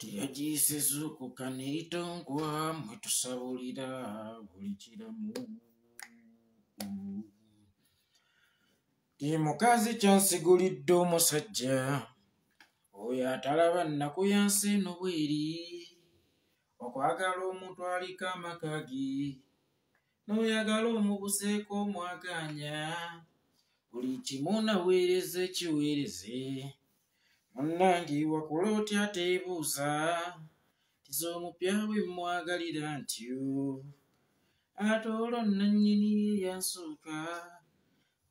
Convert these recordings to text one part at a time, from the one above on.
teyagiisezuukuka neitongwa mwetusabulira buli kiramu ti mukazi kyansigulidde omusajja oyo atalaba nnaku yansi eno bweri. Okwagala omuntu aliko amaka ge n'oyagala omubuseeko omwaganya buli kimu naweereza ekiweereze munnange wakula otya teebuuza? Tiza omupya bwe mmwagalira ntyo. Ate olwo nannyini ye yansooka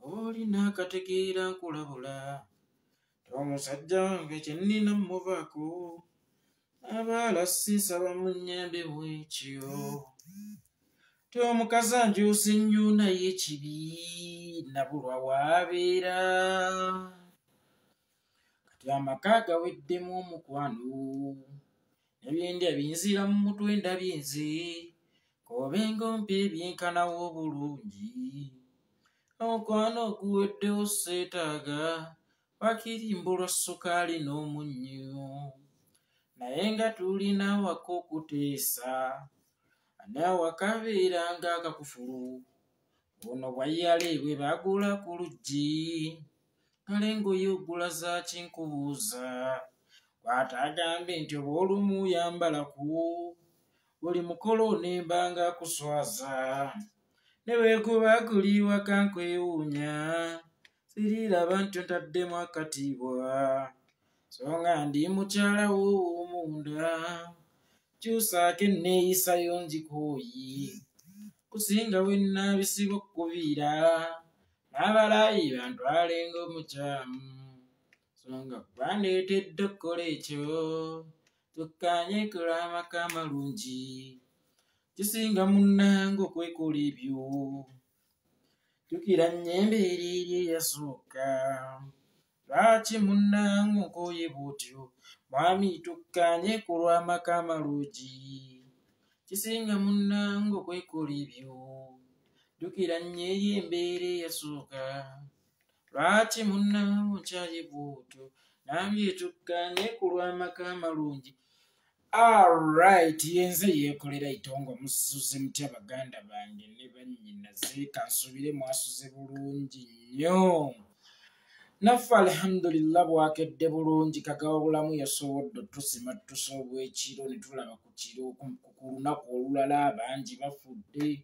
olina akategeera nkulabula. Omusajja wange kyennina mmuvaako abaala sinsaba mu nnyambe bwekyo. Ti omukazi anjoosa ennyo naye ekibi nabulwa waabeera amaka gaweddemu omukwano ebyendya binzira mu mutwe ndabye nze koobenga ompa ebyenkanawo obulungi. Omukwano oguweddewo seetaaga wakirimbulwa sukaali n'omunnyo. Naye nga tulina awaka okuteesa anaawaka abeeranga akakufulu ono bwayyale bwe bagula ku luggi kale ngoye ogula zaaki nkubuuza kwata agambe nti oba olumu yambalaku buli mukolo onembanga akuswaza ne bwekuba kuliiwaka nkwewuunya. Siriraba nti ntaddemu akatiibwa so nga ndi mukyala woow'omunda kyusaako enneeyisayo nzikooyi kusinga we nnaabisiba okkubiira n'abalaayi bantwalenga omukyamu so nga gwandeetedde okukola ekyo tukkaanye kola amaka amalungi. Kisinga munnange okwekola ebyo. Jjukira nnyembe eri eri eyasooka. Lwaki munnange nkooye bw'otyo? Mwami tukkaanye ku lw'amaka amalungi. Kisinga munnange okwekola ebyo jjukira nnyo eri embeera eyasooka. Lwaki munnange nkyaye bw'otyo nambye tukkaanye ku lw'amaka amalungi. Alright yenze yeekolera itongo musuze mutya baganda bange ne bannyinaze kansubire mwasuze bulungi nnyo. Naffe alhamdulillah bwakedde bulungi. Kagawa bulamu yasobodde otusima tusa obwekiro ne tulaba ku kiro ku lunaku olulala bangi bafudde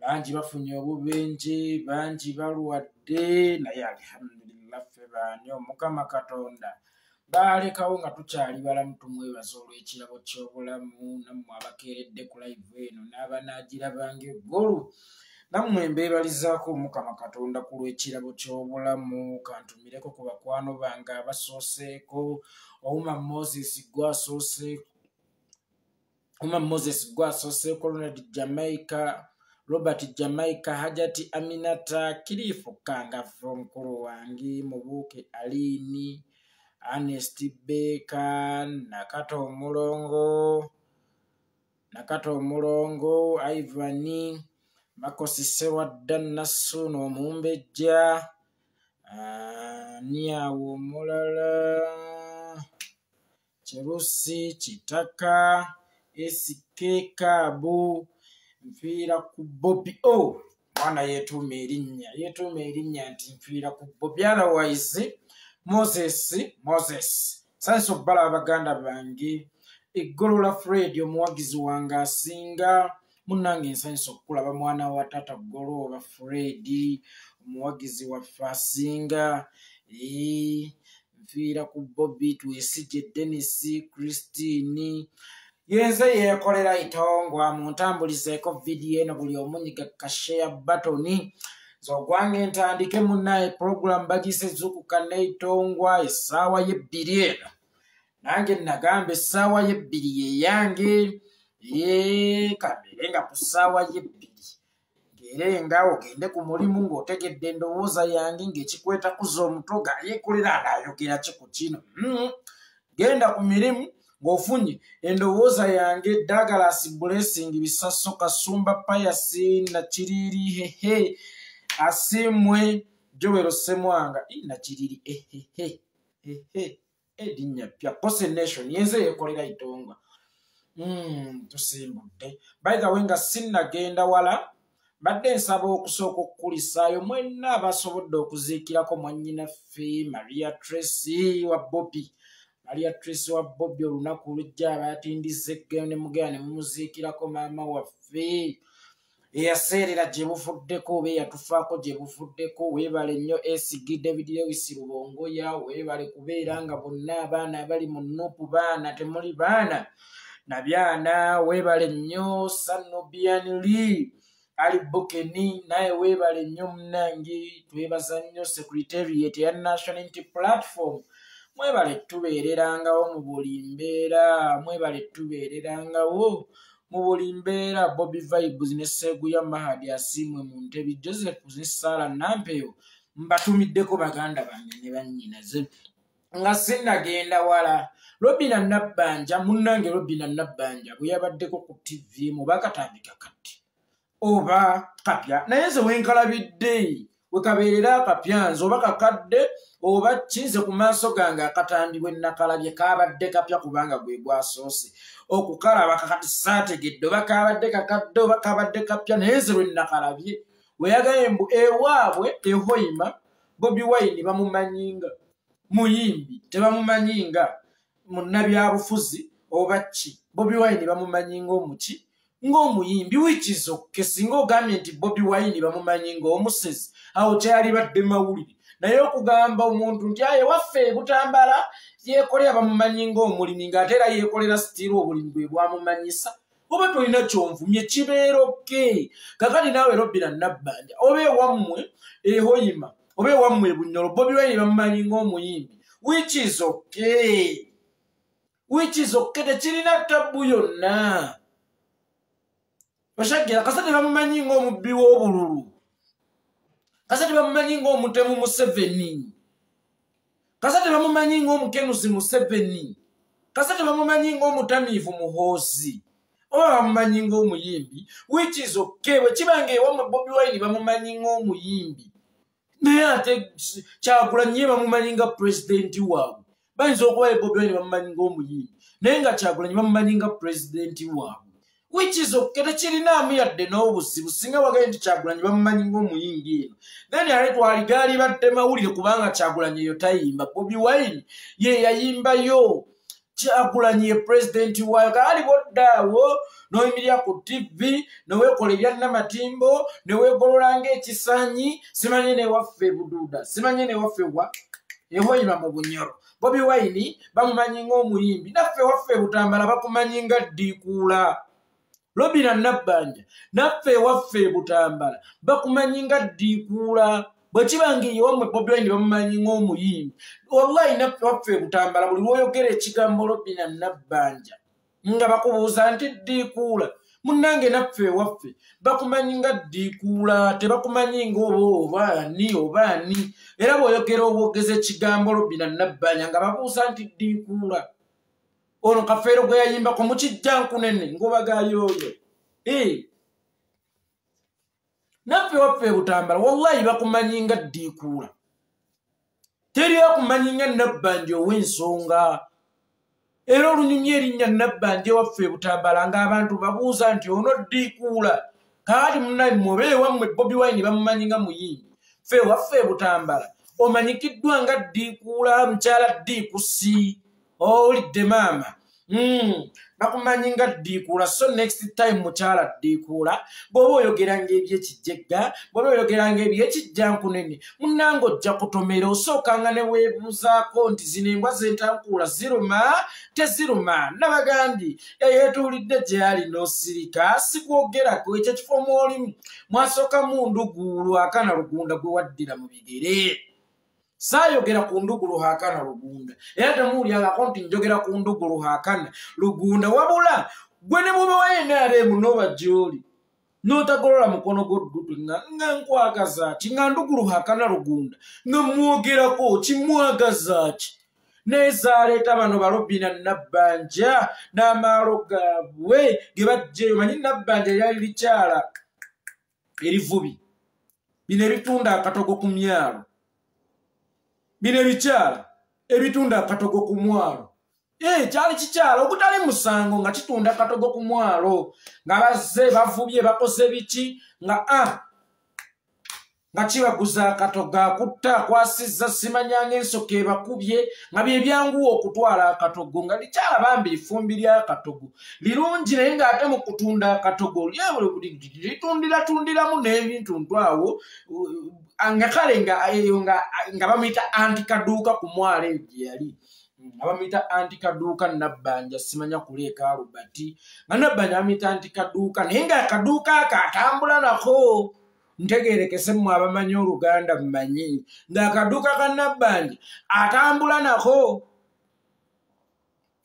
bangi bafunye obubenje bangi balwadde naye alhamdulillah ffe baani omukama katonda. Baalekawo nga tukyali balamu tumwebaza olw'ekirabo ky'obulamu nammwe abakeeredde ku live eno n'abanaagirabanga eggulu nammwe mbeebalizaako omukama katonda ku lw'ekirabo ky'obulamu kantumireko ku bakwano bange abasooseeko. Ouma moses gwasooseeko uma moses gwasooseeko ronald jamaica robert jamaica hajati aminata kiriifu kangafe omukulu wange mubuuke aliini anest beeka nakata omulongo nakata omulongo ivani makosisewadda nassuuna omumbejja niawo omulala kirusi kitaka esikeekaabu nfiira ku bobi. O oh, mwana yeetuuma erinnya yeetuuma erinnya nti nfiira ku bobi. Otherwise moses moses. Sanisa obbala abaganda bange eggolola fred omuwagizi wange asinga munnange ensanyusa okukulaba mwana wa tata golooba fred omuwagizi waffe asinga. Nfiira ku bobi twesije denisi christine yenze yeekolera itongwa muntambulizeeko vidiyo eno buli omunyiga kasheya batoni zogwange ntandike munnaye puroguramu bagisezukuka neitongwa essaawa yebbiri eno. Nange nagamba essaawa yebbiri yeyange kabere nga ku ssaawa yebbiri. Ngere nga ogende ku mulimu ng'otegedde endowooza yange ng'ekikwetakuza omutwe gayeekolera anaayogera ki ku kino? Hmm. genda ku mirimu ng'ofunye endowooza yange dagalasi blessing bisaso kasumba payasi nakiriri hehe asimwe jowero semwanga. Nakiriri ehehe hehe erinnya pya kose nation yenze yekolera itonga hmm, tusimbudde. Baithawe nga sinnagenda wala badde nsaba okusooka okukulisaayo mwenna abasobodde okuziikirako mwannyinaffe maria tracy wa bobi maria tracy wa bobi olunaku olujja abatindiza eggeo ne mugera ne mumuziikirako maama waffe. Eyaseerera gye buvuddeko oba eyatufaako gye buvuddeko weebale nnyo esg david lewis lubongoya weebale kubeera nga bonna abaana abali mu nupu baana temuli baana nabyana weebale nnyo sanobianli ali bukeni naye weebale nnyo munangi twebaza nnyo secretariat ya national inti platform mwebale tubeererangawo mu buli mbeera mwebale tubeererangawo mu buli mbeera. Bobi vibes ne seeguya mahadi asiimwe mu ntebi joseph ne saara nampeyo mbatumiddeko baganda bange ne bannyinaze nga sinnagenda wala robina nabbanja munnange robina nabbanja bwe yabaddeko ku tv mubakatambika kati. Oba kapya naye nze wenkalabidde wekabeerera akapya nze oba kakadde oba kinze ku maaso gange akatambi bwe nakalabye kabadde kapya kubanga gwe gwasoose okukalaba kakati saategedde oba kabadde kakadde oba kabadde kapya naye nze lwe nakalabye weyagaye mbu ewaabwe ehoima bobi wayini bamumanyinga muyimbi tebamumanyinga munnabyabufuzi oba ki? Bobi wayini bamumanyinga omuki? Ng'omuyimbi wikizokke singa ogambye nti bobi wayini bamumanyinga omusezi awo kyali badde mawulire. Naye okugamba omuntu nti aye waffe butambala yeekolera bamumanyi ngaomulimi ng'ate era yeekolera sitiira obulimi bwe bwamumanyisa. Oba tolina kyonvumye kibeera oke kakati naawe robina nabbanja oba ewammwe ehoyima oba ewammwe bunyolo bobiwaini bamumanyi ngaomuyimbi wichis oke wichis oke tekirina tabbu yonna. Bashagira kasate bamumanyi ngaomubbi w'obululu kasa tebamumanyi ngaomutemu museveni? Kasa tebamumanyi ngaomukenusi museveni? Kasa tebamumanyi ngaomutamiivu muhoozi oba bamumanyi ngaomuyimbi wichizo kebwe kibanga ewamwe bobi wine bamumanyi ngaomuyimbi naye ate kyagulanyiye bamumanyi nga pulezidenti waabwe. Bayinza okuba bobi wine bamumanyi ngaomuyimbi naye nga kyagulanyi bamumanyi nga pulezidenti waabwe wikizoke tekirinaamu yadde n'obuzibu singa wagaye nti kyagulanyi bamumanyi ngaomuyimbi eno. Then ale twaligaali badde mawulire kubanga kyagulanyi eyo tayimba. Bobi wine ye yayimbayo kyagulanyi ye pulezidenti waayo kaaliboddaawo noyimirira ku tv neweekola ebyannamatimbo neweegolola ngaekisanyi simanye newaffe buduuda simanye newaffe wa ehoyima mu bunyoro. Bobi wine bamumanyi ngaomuyimbi naffe waffe butambala bakumanyi nga ddiikuula lobina nabbanja naffe ewaffe ebutambala bakumanyi nga ddiikuula bwe kibanga eyowammwe bobiwine bamumanyi ng'omuyimbi. Wallahi naffe waffe ebutambala buli lwoyogera ekigambo lobina nabbanja nga bakubuuza nti ddiikuula munnange naffe ewaffe bakumanyi nga ddiikuula tebakumanyi ngaoba obaani obaani era bw'oyogera obwogeza ekigambo lobina nabbanja nga babuuza nti ddiikuula ono kafeero gwe yayimbako mukijjankunene ngobagayooyo naffe waffe butambala wallahi bakumanyi nga ddiikuula teri akumanyi nga nabbanja ow'ensonga. Era olunyumya erinnya nabbanja waffe butambala ng'abantu babuuza nti ono ddiikuula kaati munayi mube ewammwe bobi wine bamumanyi nga muyimbi. Ffe waffe butambala omanyikiddwa nga ddiikuula mukyala ddiikusi olidde maama. Bakumanyi nga ddiikuula so next time mukyala ddiikuula bw'oba oyogeranga ebyekijjegga bw'oba oyogeranga ebyekijjankunene munnanga ojja kutomera osookanga ne weebuuzaako nti zino embwa zentankuula ziruma teziruma. Nabagandi eyeetuulidde gye yali n'osirika sikwogerako ekyo kifo mwolimu mwasookamu nduguulu akana lugunda gwe waddira mu bigere saayogera ku ndugulu haakana lugunda. Era temuwulyangako nti njogera ku ndugulu haakana lugunda. Wabula gwe ne mubi wa nrm nooba gyoli n'otagolola mukono gw'oddutu nga nkwagaza ki nga ndugulu haakana lugunda nga mwogerako kimwagaza ki? Naye zaaleeta bano balobina nabbanja n'amaalo gaabwe ge bajjeyo manyi nabbanja lyali likyala erivubi bino ebitunda akatogo ku myalo bino ebikyala ebitunda akatogo ku mwalo. Ee kyali kikyalo okutali musango nga kitunda akatogo ku mwalo. Nga bazze bavubye bakoze biki? Nga a nga kibaguza akatogo akutta akwasizza simanyanga ensoka ebakubye nga byebyanguwa okutwala akatogo nga likyala bambi ifumbi lyakatogo lirungi naye ng'ate mu kutunda akatogo litundiratundiramu n'ebintu ntwawo nga kale nga bamuyita antikaduuka ku mwala eyo gye yali. Nga bamuyita antikaduuka nabbanja simanya kuleeka alubati nga nabbanja bamuyita antikaduuka naye nga akaduuka ako atambula nako ntegerekese mmwe abamanyi oluganda mmanyi. Ng'akaduuka ka nabbanja atambula nako.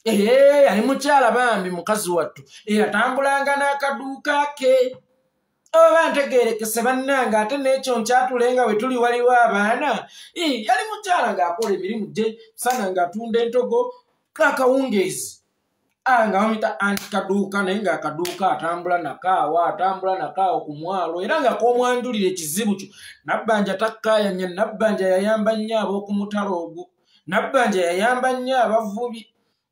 Ee ali mukyala bambi mukazi wattu. Eyatambulanga n'akaduuka ke. Oba ntegerekese bannanga ate n'ekyo nkyatulenga bwe tuli waliwo abaana. Yali mukyala ng'akola emirimu gye sana ng'atunda entogo kakawungeezi nga bamita anti kaduuka naye ngaakaduuka atambula nakaawa atambula nakaawa ku mwalo era nga komwandulira ekizibu kyo nabbanja takkayanya nabbanja yayamba nnyo ab'okumutalo ogwo nabbanja yayamba nnyo abavubi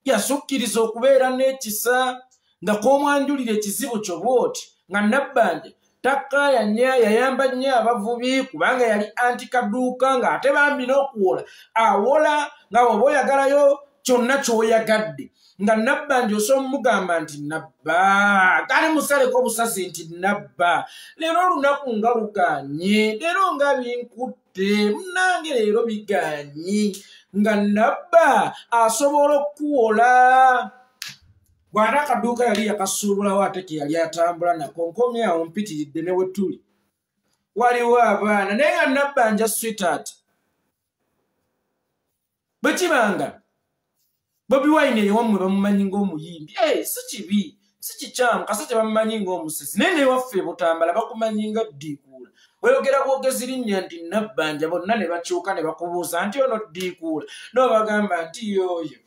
yasukkiriza okubeera n'ekisa nga komwanjulira ekizibu kyo bwoti nga nabbanja takkayanya yayamba nnyo abavubi kubanga yali anti kaduuka ng'ate bambi n'okuwola awola nga woba oyagalayo kyonna ky'oyagadde nga nabbanja osobola mugamba nti nabba kale musaleko obusazi nti nabba leero olunaku nga luganye leero nga binkutte munange leero biganye. Nga nabba asobola okuwola bw'ate akaduuka yali yakasuubulawo ate ke yali atambula nako nkomye awo mpitiridde ne wetuli. Waliwo abaana naye nga nabbanja sweetat bwe kibanga bobi wine ewammwe bamumanyi ng'omuyimbi. E si kibi si kikyamu kasa kye bamumanyi ng'omusisi. Naye newaffe butambala bakumanyi nga ddiikuula weyogera bwogezi linnya nti nabbanja bonna ne bakyuka ne bakubuuza nti ono ddiikuula n'obagamba nti yooyo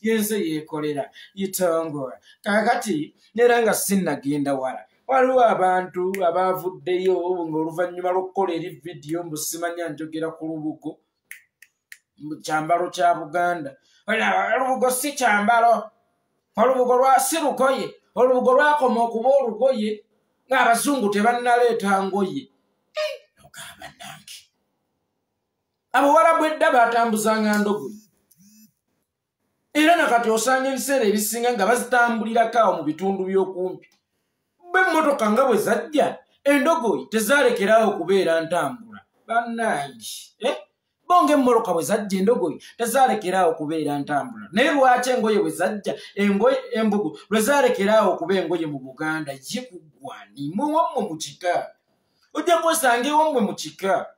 yenze yeekolera yitongola kaakati neera nga sinnagenda wala. Waliwo abantu abaavuddeyo ng'oluvannyuma lw'okukola eri vidiyo mbusimanya njogera ku lubugo mu kyambalo kya buganda olubugo si kyambalo. Olubugo lwasi lugoye olubugo lwakoma okuba olugoye ng'abazungu tebannaleeta ngoye. Ogamba nange. Abawalabu edda batambuzanga ndogoye era nakati osanga ebiseera ebisinga nga bazitambulirako awo mu bitundu by'okumpi. Bwe emmotoka nga bwe zajja endogoyi tezalekerawo okubeera ntambula. Bannange eh? bonga emmoloka bwe zajja endogoyi tezalekeraawo okubeera ntambula. Naye lwaki engoye bwe zajja? Embugu lwe zalekeraawo okuba engoye mu buganda ye kuggwani muwammwe mu kika? Ojja kwesanga ewammwe mu kika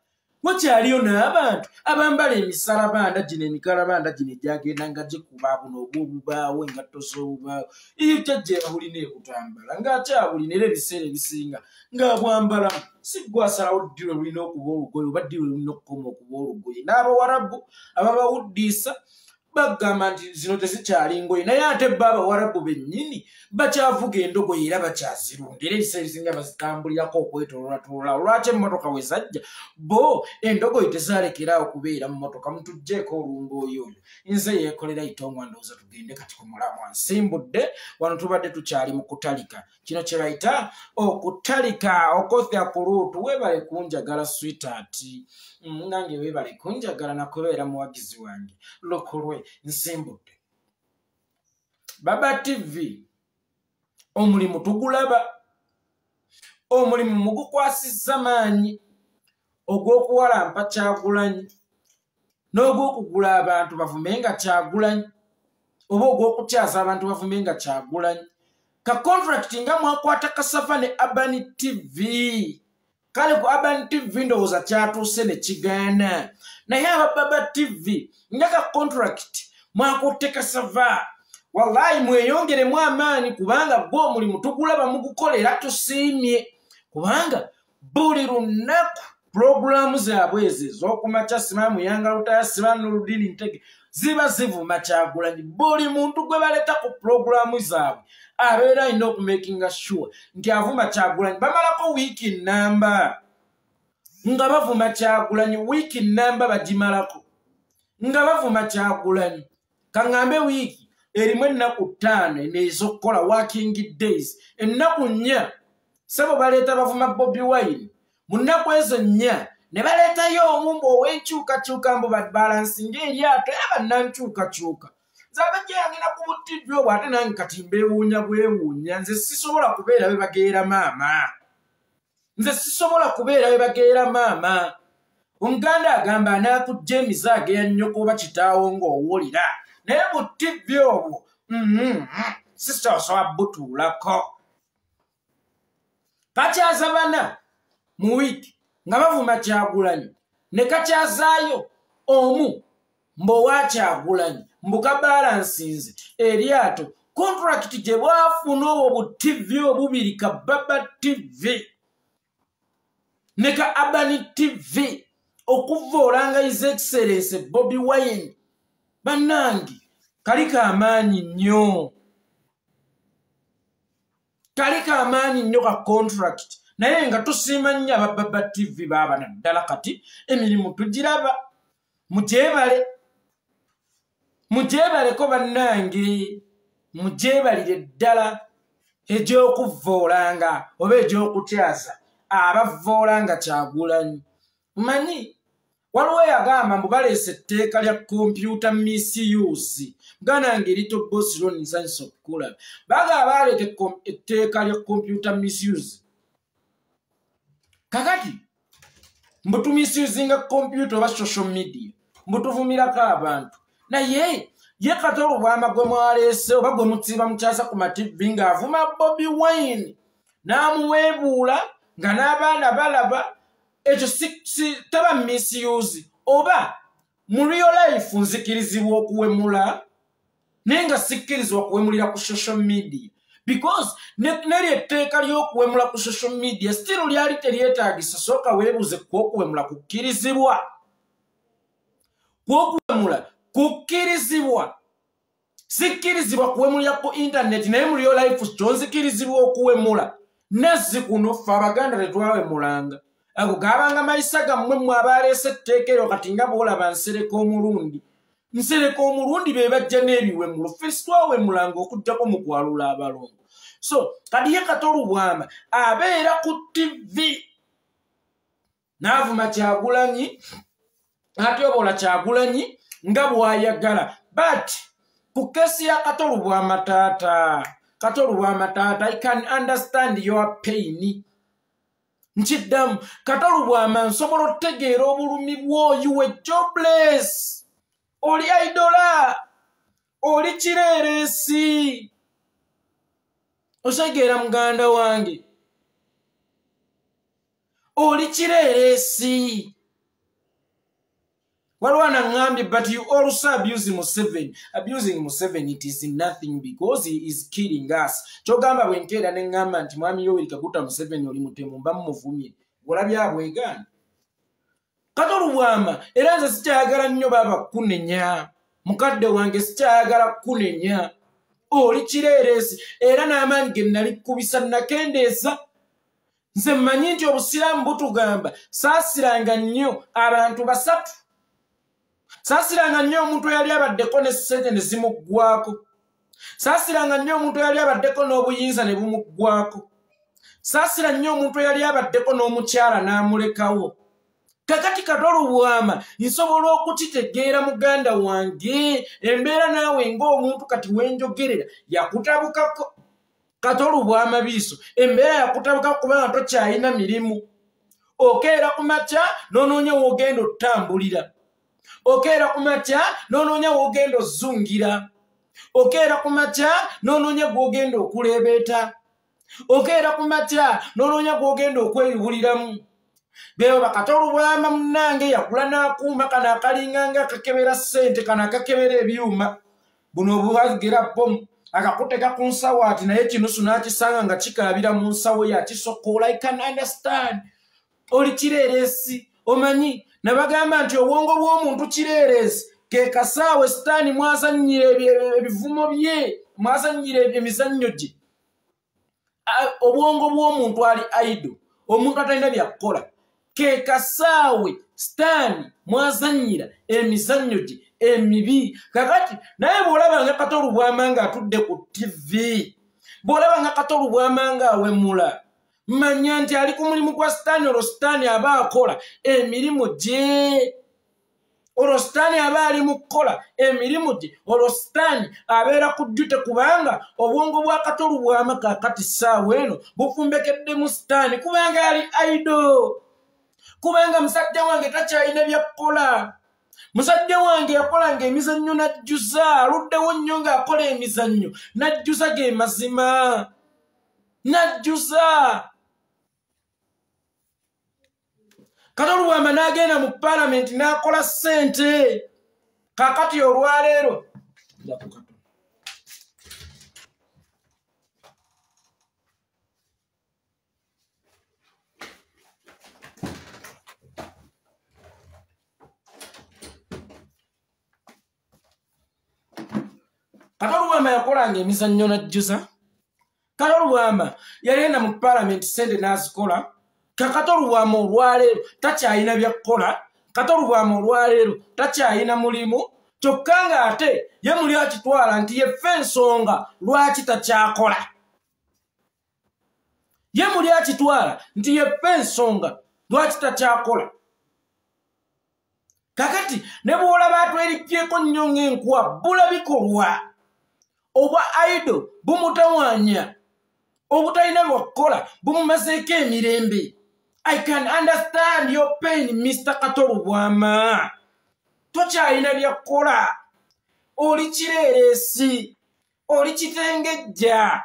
wakyaliyo n'abantu abambala emisalabanda gino emikalabanda gino egyagenda nga gikuba buno obwa obubaawo engatto z'obubaawo. Iyo kyajjeera bulina ekutambala ngaakyabulina era ebiseera ebisinga ng'abwambalamu si gwasalawo ddi lwe lulina okuba olugoye oba ddi lwe lulina okukoma okuba olugoye? N'abawarabu ababawuddiisa bagamba nti zino tezikyali ngoye. Naye ate ba abawarabu bennyini bakyavuga endogoye era bakyazirunda era ebiseera ebisinga bazitambulirako okwetololatolola olwaki emmotoka we zajja? Bo endogoye tezalekeraawo kubeera mu motoka mutugjeeko olungooyo oyo. Nze yeekolera itongwa ndowooza tugende kati ku mulamu ansimbudde wano tubadde tukyali mu kutalika. Kino kye bayita okutalika okothya ku luutu weebale kunjagala switaati mm, nange weebale kunjagala nakubeera muwagizi wange. Lukulwe nsimbudde baba tv omulimu tugulaba. Omulimu mugukwasizza maanyi ogw'okuwalampa kyagulanyi n'ogw'okugula abantu bavume nga kyagulanyi oba ogw'okukyaza abantu bavume nga kyagulanyi. Ka kontrakiti nga mwakwata kasava ne abani tv kale ku abani tv ndowooza kyatuuse ne kigaana naye abababa tv nga ka kontrakiti mwakutte kasava wallayi mweyongeremu amaanyi kubanga gwe omulimu tugulaba mugukolera tusiimye kubanga buli lunaku pulogulaamu zaabwe ezo ez'okumakya simaamu yanga lutaya simaanu ludini ntege ziba zivuma kyagulanyi. Buli muntu gwe baleeta ku pulogulaamu zaabwe abeera alina okumakinga sure nti avuma kyagulanyi. Bamalako wiiki namba nga bavuma kyagulanyi wiiki namba bagimalako. Nga bavuma kyagulanyi. Kaŋŋambe wiiki erimu ennaku ttaano neezokukola working days. Ennaku nnya sebo baleeta bavuma bobi wine. Mu nnaku ezo nnya ne baleetayo omumba ow'enkyukakyuka mbu babalansinga eryato era bannankyukakyuka. Zabajja yangena ku butivi obwo ate nange kati mbeewuunya bwewuunya nze sisobola kubeera be bageera maama nze sisobola kubeera be bageera maama. Omuganda agamba anaakujja emizaage ya nnyoko oba kitaawo ng'owulira. Naye mu tivi obwo mm-hmm, sisita osoba butuulako. Kakyaza bana mu wiiki nga bavuma kyagulanyi. Ne kakyazaayo omu mbowakyagulanyi mbukabalansinze eryato. Kontrakiti gye bwafuna obwo butivi obubiri ka baba ne ka abani tivi okuva olanga his excellence bobi wine. Bannange kali kaamaanyi nnyo. Kali kaamaanyi nnyo ka contract. Naye nga tusiima nnyo abababa tivi baaba naddala kati emirimu tugiraba. Mugyebale mugyebaleko bannange mugyebalire ddala egy'okuvoolanga oba egy'okutyaza abavoolanga kyagulanyi manyi waliwo eyagamba mbu baleesa etteeka lya kompyuta misuse. Muganange erito bosironinsanyisa okukula. Bagaba baleeta etteeka lya kompyuta misuse. Kakati mbutumisuzinga kompyuta oba social media mbutuvumirako abantu. Naye ye kati olubwama gwe mwaleese oba gwe mutsiba mukyasa ku mativi ng'avuma bobi wine n'amuweebuula nga n'abaana balaba ekyo taba misuse. Oba mu real life nzikirizibwa okuwemula naye nga sikkirizibwa kuwemulira ku social media. Because neryo etteeka ly'okuwemula ku social media still lyali teryetaagisa sooka weebuze kwokuwemula kukkirizibwa. Kwokuwemula kukkirizibwa. Sikkirizibwa kuwemulira ku intaneti naye muli life kyonzikirizibwa okuwemula nazzi kuno ffe abaganda tetwawemulanga ago gabanga mayisa gammwe mmwe abaleese etteeka eryo kati nga boolaba nsereka omulundi. Nsereka omulundi be bajja n'ebiwemulo ffe sitwawemulanga okugjako mu kwalula abalongo. So kati ye katolubwama abeera ku tivi n'avuma kyagulanyi ate oboola kyagulanyi nga bw'ayagala. But ku keesi ya katolu bw'amataata katolu bw'amataata i can understand your pain. Nkiddamu katolu bw'ama nsobola okutegeera obulumi bwoyiwe jobless. Oli aidola oli kireereesi osegeera muganda wange. Oli kireereesi waliwo anaŋŋambye but you also abuse museven abusing museven it is nothing because he is killing us. Kyogamba bwe nkeera ne ŋŋamba nti mwami yoweri kaguta museven oli mutemu mba mumuvumye. Olabyabwegaana kati olubwama era nze sikyayagala nnyo baaba kunenya. Mukadde wange sikyayagala kunenya. Oli kireereesi era n'amaanyi ge nalikubisa nakendeeza nze mmanyi nti obusiraamu butugamba saasiranga nnyo abantu basatu saasiranga nnyo omuntu eyali abaddeko ne ssente ne zimuggwako saasiranga nnyo omuntu eyali abaddeko n'obuyinza ne bumuggwako saasira nnyo omuntu eyali abaddeko n'omukyala n'amulekawo. Kakati katolubwama nsobola okukitegeera muganda wange embeera naawe ng'omuntu kati wenjogerera yakutabukako. Katolubwama biiso embeera yakutabukako kubanga tokyayina mirimu. Okeera ku makya n'onoonya woogenda otambulira okeera ku makya n'onoonya woogenda ozungira. Okeera ku makya n'onoonya gwogenda okuleebeeta. Okeera ku makya n'onoonya gwogenda okweyubuliramu beebo bakatolubwama munange yagula n'akuuma kano akalinganga akakebera ssente kano akakebera ebyuma. Buno obuwagira bomu akakuteka ku nsawo ati naye kinusu n'akisanga nga kikaabira mu nsawo yakisokoola i can understand. Oli kireeresi omanyi nabagamba nti obwongo bw'omuntu kireerezi ke kasaawe sitaani mwazannyira ebivumo bye mwazannyira emizannyo gye. Obwongo bw'omuntu ali aido omuntu atalina byakukola ke kasaawe sitaani mwazannyira emizannyo gye emibi. Kakati naye bw'olabanga katolu bwama nga atudde ku tivi bw'olabanga katolu bwama nga awemula manya nti ali ku mulimu gwa sitaani olwo sitaani aba akola emirimu gye. Olwo sitaani aba ali mu kukola emirimu gye. Olwo sitaani abeera ku jjute kubanga obwongo bwa katolu bwama kakati ssaawa eno bufumbekeddemu sitaani kubanga ali aido. Kubanga musajja wange takyalina byakukola musajja wange yakolanga emizannyo najjuza aluddewo nnyo ng'akola emizannyo najjuza ge mazima. Najjuza kati olubwamba n'agenda mu paalamenti n'akola ssente kakati olwaleero. Kati olubwamba yakolanga emizannyo najjuza kati olubwamba yagenda mu paalamenti ssente n'azikola kakati olubwama olwaleero takyayina byakukola kati olubwama olwaleero takyayina mulimu kyokka ng'ate ye muli akitwala nti yeffe ensonga lwaki takyakola? Ye muli akitwala nti yeffe ensonga lwaki takyakola? Kakati ne bw'olaba atwerikyeko nnyo ng'enkuwa bulabikolwa obwa aido bumutawanya obutalina bwakukola bumumazeeko emirembe i can understand your pain mr katolubwama tokyalina byakukola oli kireeresi oli kitengejja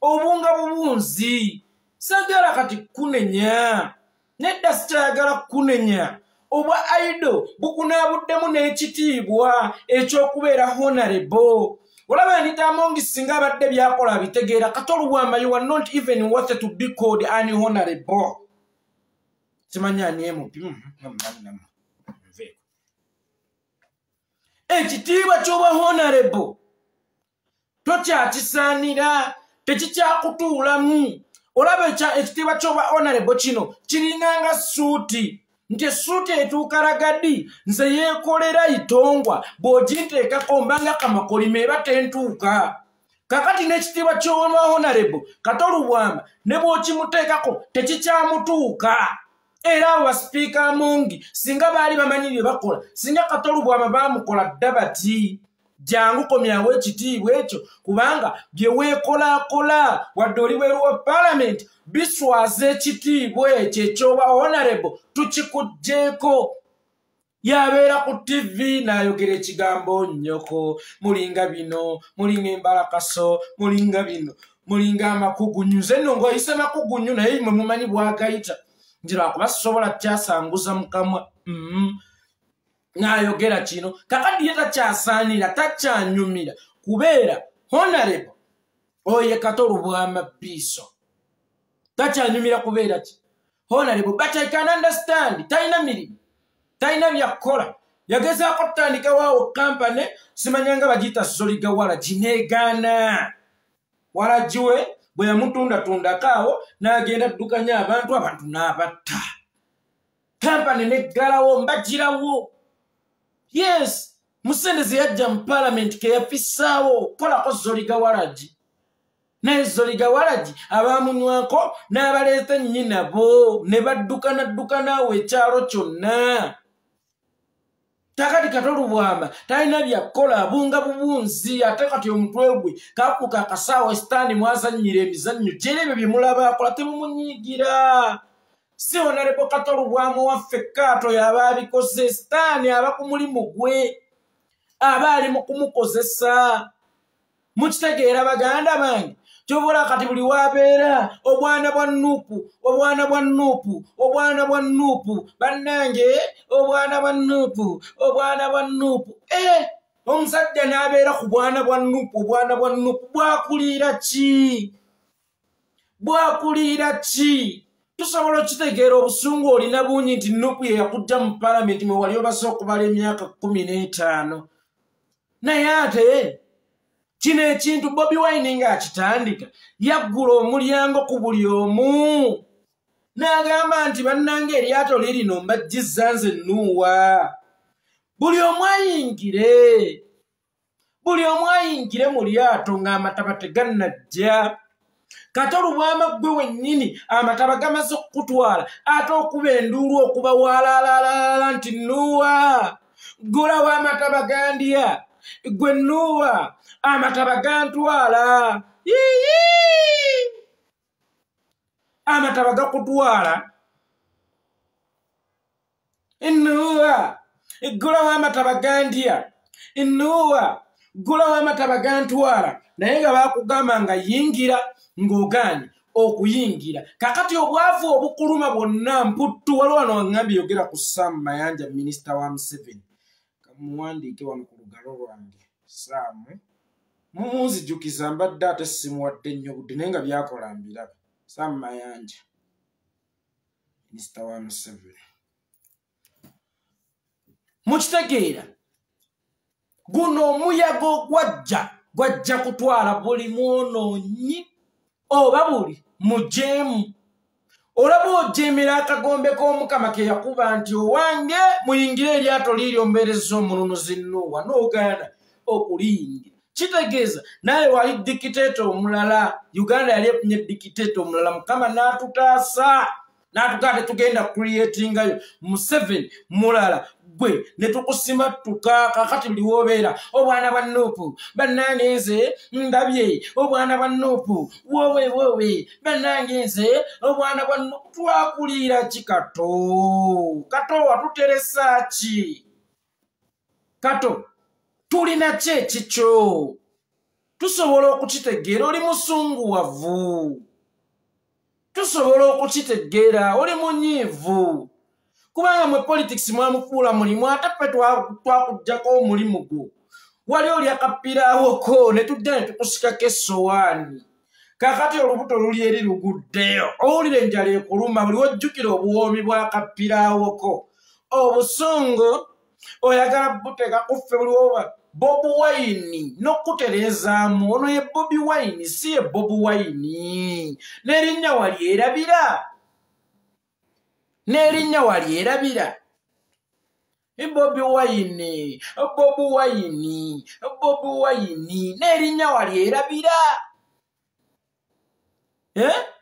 obunga bubunzi. Sagala kati kunenya. Nedda sikyayagala kunenya. Obwa aido bukunaabuddemu n'ekitiibwa ekyokubeera honorable. Olaba nitamongi singa abadde byakola abitegeera katolubwamba you are not even worth to be called an honorable simanyi aniemupimu hmm, ekitiibwa ky'obwa honorable. Tokyakisaanira tekikyakutuulamu. Olaba ekitiibwa ky'obwa honorable kino kiringanga suuti. Nti essuuti etuuka ragadi nze yeekolera itongwa bw'oginteekako mbanga kamakolima eba tentuuka. Kakati n'ekitiibwa ky'olwa honorable katolubwamba ne bw'okimuteekako tekikyamutuuka era abo basipiika amungi singa baali bamanyi bye bakola singa katolubwama baamukola dda bati jangu komyawo ekitiibwa ekyo kubanga bye weekolaakola wadde oli bweru wa paalamenti biswaza ekitiibwa ekyo ekyoba honorable tukikugjeeko yabeera ku tivi n'ayogera ekigambo nnyoko mulinga bino mulinga embalakaso mulinga bino mulinga amakugunyu. Nze nno ngaoyise makugunyu naye mwe mumanyi bwagayita nti lwakuba sisobola kyasanguza mukamwa mm-hmm. n'ayogera kino. Kakadi ye takyasaanira takyanyumira kubeera honorable oye katolubwama biiso takyanyumira kubeera ki? Honorable but i can understand talina mirimu talina byakukola yagezaako tutandikawaawo kampany simanyanga bagiyita soliga walagi neegaana walagiwe bwe yamutundatundako awo n'agenda ddukanya abantu abantu n'abatta. Kampany neggalawo mbagirawo. Yes musendeze yajja mu paalamenti keyafissaawo kolako zoliga walagi naye zoliga walagi abamunywako n'abaleeta nnyinabo ne baddukanaddukanaawo ekyalo kyonna takati katolubwamba talina byakukola abunga bubunzi ate kati omutwe gwe kakuka akasaawa esitaani mwazannyira emizannyo gyera ebyo bye mulaba akola temumunyiigira si onalebo katolubwamu waffe kaato yaba abikoze sitaani aba ku mulimu gwe aba ali mu kumukozesa. Mukitegeera baganda bange kyobula kati buli wabeera obwana bwa nuupu obwana bwa nuupu obwana bwa nuupu. Bannange obwana bwa nuupu obwana bwa nuupu. E omusajja n'abeera ku bwana bwa nuupu obwana bwa nuupu. Bwakuliira ki? Bwakuliira ki? Tusobola okitegeera obusungu olina bungi nti nuupu ye yakujja mu paalamenti mwe wali obasa okubala emyaka kumi n'etaano. Naye ate kino ekintu bobi wine ngaakitandika yaggula omulyango ku buli omu. N'agamba nti bannanga eryato lirino mbajjizza nze nuuwa buli omu ayingire buli omu ayingire mu lyato ng'amataba tegannajja. Kati olubwama gwe wennyini amataba gamaze okukutwala ate okuba enduulu okuba waalaalaalala nti nuwa gulawo amataba gandya gwe nuwa amataba gantwala amataba gakutwala nuwa gulawo amataba gandya nuwa gulawo amataba gantwala naye nga bakugamba nga yingira ng'ogaanye okuyingira. Kakati obwavu obukuluma bwonna mputtu waliwo wano waŋŋambye yogera ku saamu mayanja minisita wa museveni. Kamuwandiike wano ku lugalo lwange saamu. Mumunzijukiza mbadde ate simuwadde nnyo budde naye nga byakola mbiraba. Saamu mayanja minisita wa museveni. Mukitegeera guno omuyaga ogwajja gwajja kutwala buli mwonoonyi oba buli mujeemu olaba ojeemera akagombe k'omukama ke yakuba nti owange muyingire eryato liiri omubeereza omununuzi nuuwa n'ogaana okuliyingira kitegeeza naye wali dikiteeta omulala uganda yali efunye dikiteeta omulala mukama n'atutaasa n'atugaa tetugenda creatingayo. Museveni mulala gwe ne tukusimatuka kakati buli woobeera obwana bwa nuupu bannange nze ndabye obwana bwa nuupu woowe woowe bannange nze obwana bwa nuupu twakuliira ki kato? Kato watuteresa ki? Kato tulina ki ekikyo? Tusobola okukitegeera oli musunguwavu tusobola okukitegeera oli munyiivu kubanga mwe politics mwamufuula mulimu ate ffe twakugjako omulimu gwo. Wali oli akappiraawoko ne tujja ne tukusikako essowaani. Kakati olubuto luli eri luguddeyo owulire enjala ekuluma buli wojjukira obuwoomi bwakappiraawoko obusungu oyagala buteeka kuffe buliwoba bobi wayini n'okutereezaamu ono ye bobi wayini si ye bobi wayini n'erinnya wali erabira n'erinnya wali erabira bobi wayini bobi wayini bobi wayini n'erinnya wali erabira eh?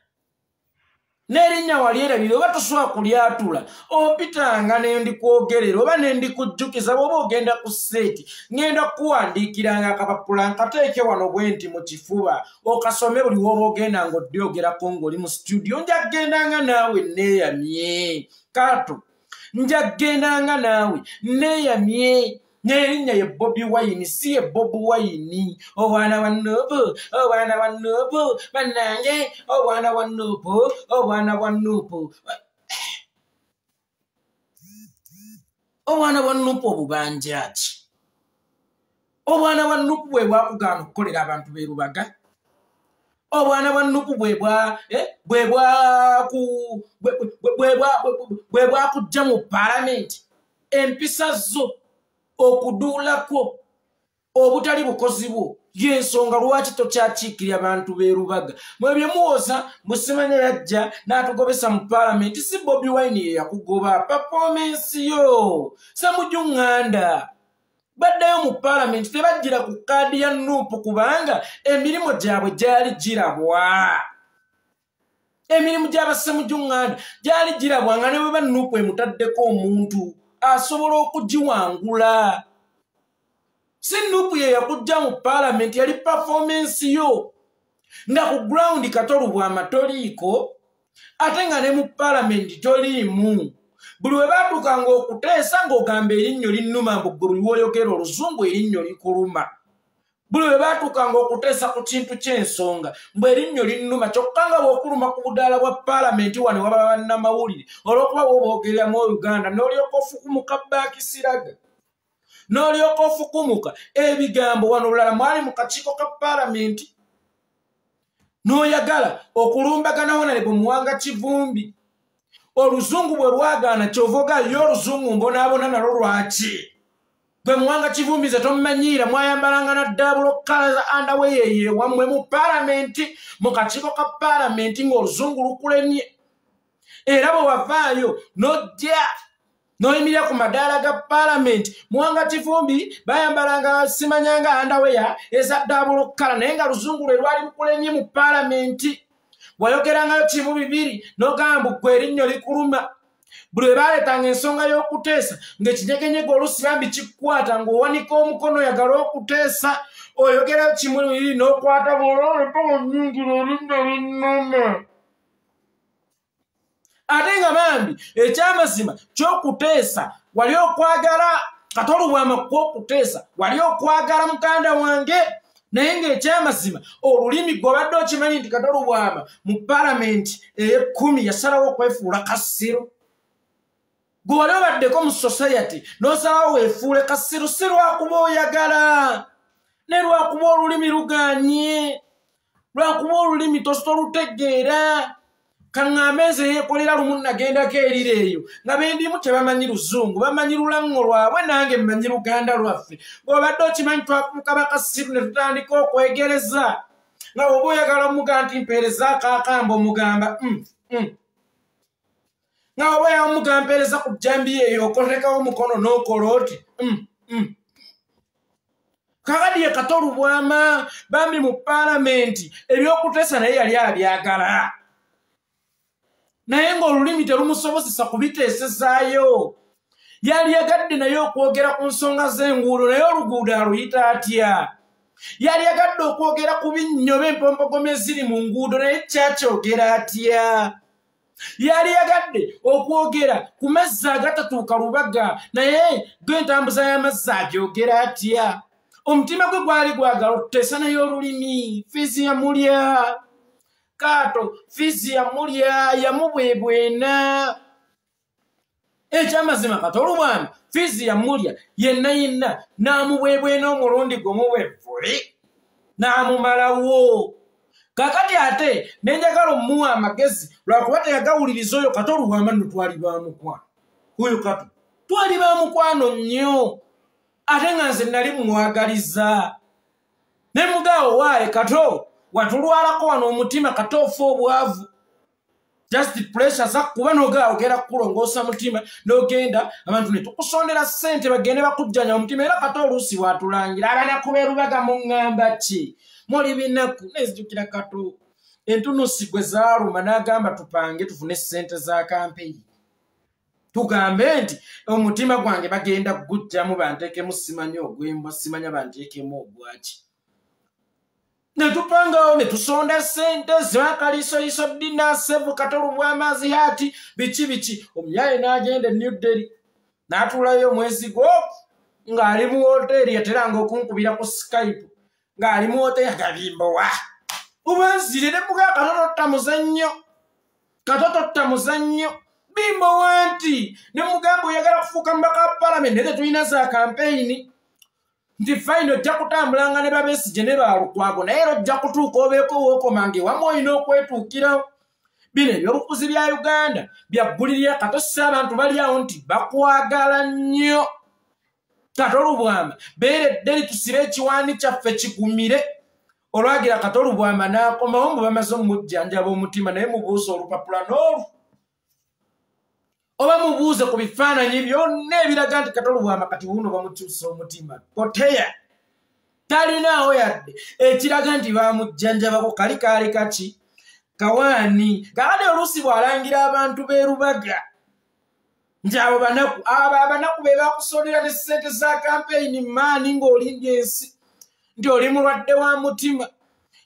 N'erinnya wali erabira oba tosobola kulyatula ompitanga nendikwogerera oba nendikujjukiza bwoba ogenda ku seeti ŋŋenda kukuwandiikiranga akapapula nkateeke wano bwe nti mu kifuba okasome buli woba ogenda ngaoddyogerako ng'oli mu situdiyo njagendanga naawe neeyamye kato njagendanga naawe neeyamye n'erinnya ye bobi wayini si ye bobi wayini obwana bwa nuupu obwana bwa nuupu bannange obwana bwa nuupu obwana bwa nuupu obwana bwa nuupu obubanjaki obwana bwa nuupu bwe bwakugaana okukolera abantu beerubaga obwana bwa nuupu bwe bwakujja mu paalamenti empisa zo okuduulako obutali bukozi bwo. Yensonga lwaki tokyakiikirya bantu beerubaga mwebye muwoza musimanye yajja n'atugobesa mu paalamenti si bobi wine ye yakugoba pafomensi yo. Samujuŋŋanda baddayo mu paalamenti tebajjira ku kaadi ya nuupu kubanga emirimu gyabwe gyali girabwa. Emirimu gy'abasamujuŋŋanda gyali girabwa nga ne bwe ba nuupu emutaddeko omuntu asobola okugiwangula. Si nupu ye yakujja mu paalamenti yali pafomensi yo nga ku gurawundi katolubwama toliiko ate nga ne mu paalamenti toliimu. Buli we baatuukanga okuteesa ng'ogamba erinnyo linnuma mbugwe buli woyogera oluzungu erinnyo likuluma buli we baatuukanga okuteesa ku kintu ky'ensonga mbw erinnyo linnuma kyokka nga bw'okuluma ku budaala bwa paalamenti wano wababa bannamawulire olw'okuba bwobaogereramu uganda n'olyoka ofukumuka baakisiraga n'olyoka ofukumuka ebigambo wano olulala mwali mu kakiiko ka paalamenti n'oyagala okulumbaganawo nale bwe muwanga kivumbi. Oluzungu bwe lwagaana kyova ogayo oluzungu mbonaabona nalwo lwaki gwe muwanga kivumbize tomumanyiira mwayambalanga naddaabulo kala za andaweyeye wammwe mu paalamenti mu kakiiko ka paalamenti ng'oluzungu lukulemye. Era bwe wavaayo n'ojja noyimirira ku madaala ga paalamenti muwanga kifumbi bayambalanga simanyanga andaweya ezaddaabulokala naye nga luzungu lwe lwali lukulemye mu paalamenti. Wayogerangayo kimu bibiri nogamba ggwe erinnyo likuluma buli we baaleetanga ensonga y'okuteesa ng'ekinyegenyega olusi bambi kikwata ng'owanika omukono oyagala okuteesa oyogerayo kimu bibiri n'okwata bwoloolepogonyingira erinnya linnuma ate nga bambi ekyamazima ky'okuteesa wali okwagala katolubwama kwokuteesa wali okwagala muganda wange naye ng'ekyamazima olulimi gw'obadde okimanyi nti katolubwama mu paalamenti ey'ekkumi yasalawo okwefuula kasiru gwe wali obaddeko mu society n'osalawo weefuule kasiru si lwakuba oyagala ne lwakuba olulimi luganye lwakuba olulimi tositolutegeera kaŋŋambe nze yeekolera lumu nagendako erira eyo nga bendimu tebamanyi luzungu bamanyi lulango lwabwe nange mmanyi luganda lwaffe bw'obadde okimanyi twafuuka bakasiru ne tutandika okwegereza nga oba oyagala omuga nti mpeereza akaakamba omugamba mm, mm. Nga oba yamuga mpeereza ku jambi eyo okolekawo omukono n'okola oti mm, kakadi ye katolubwama bambi mu paalamenti ebyokuteesa naye yali abyagala. Naye ng'olulimi terumusobozesa kubiteesezaayo yali yagadde naye okwogera ku nsonga z'enguudo naye oluguudo aluyita atya? Yali yagadde okwogera ku binnyoba empompogoma eziri mu nguudo naye kyakyogera atya yali yagadde okwogera ku mazzi agatatuuka lubaga naye gwentambuza y'amazzi agyogera atya? Omutima gwe gwali gwagala otuteesa naye olulimi fiizi yamulya kaato fizi yamulya yamubwebwena. Ekyamazima kati olubwami fizi yamulya yenna yenna n'amubwebwena omulundi gwomubwevuli n'amumalawo kakati ate nenjagala omuwa amagezi lwakuba teyagawuliriza oyo kati olubwama nno twali bamukwano oyo kato twali bamukwano nnyo ate nga nze nali mumwagaliza. Ne mugaawo waaye kato watulwalako wano omutima katoofa obwavu. Just pressure zakkuba nogaogera kukulongoosa mutima nogenda abantu netukusondera sente bagende bakujjanya omutima era kata oluusi watulangira abanaku berubaga muŋŋamba ki muli binaku nezijukira kato entunusi gwe zaaluma n'agamba tupange tufune sente za kampeyi tugambe nti omutima gwange bagenda kugujjamu banteekemu simanyi ogwembwa simanya banteekemu ogwaki netupangawo netusonda sente ziwakaliisoiso dina sevu katolu bwamaazi hati biki biki omuyaye n'agenda enewderi n'atuulayo omwezi gwoku ng'ali mu woteeri yateranga okunkubira ku skype ng'ali mu woteeri agabimbowa ubwenzire nebuga katototta muzannyo. Katototta muzannyo. Bimbowa nti ne mugamba oyagala kufuuka mubaka wa palamenti naye tetulina za kampeyini. Nti faina ojja kutambulanga ne babesije ne balukwago naye era ojja kutuuka obeeko wookomange wamu olina okwetuukirawo. Bino ebyobufuzi bya uganda byaggulirira katosa abantu bali awo nti bakwagala nnyo katolubwama beeredde litusibe ekiwaani kyaffe kigumire. Olwagira katolubwama n'akomawo mbu bamaze omujjanjaba omutima naye mubuusa olupapula n'olwo oba mubuuze ku bifaananyi byonna ebiraga nti katolubwama kati wuuno bamukyusa omutima. Koteya talinaawo yadde. Ekiraga nti bamujjanjabako kali kaali kaki. Kawaani kakati oluusi bw'alangira abantu b'erubaga nti abo banaku abo abanaku be bakusondera ne ssente za kampeyini maani ng'olindya ensi. Nti oli mulwadde wa mutima.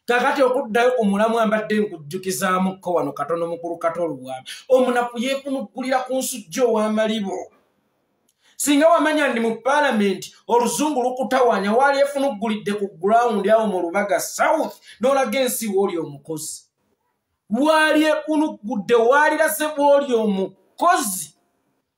Kakati okuddayo ku mulamu ambadde nkujjukizaamuko wano katono mukulu katolubwami omunaku yeekunuggulira ku nsujja ow'amalibo singa wamanya ndi mu paalamenti oluzungu lukutawanya waali efunuggulidde ku gulawundi awo mu lubaga south n'olaga ensi wooli omukozi. Waali ekunuggudde waalirase bwoli omukozi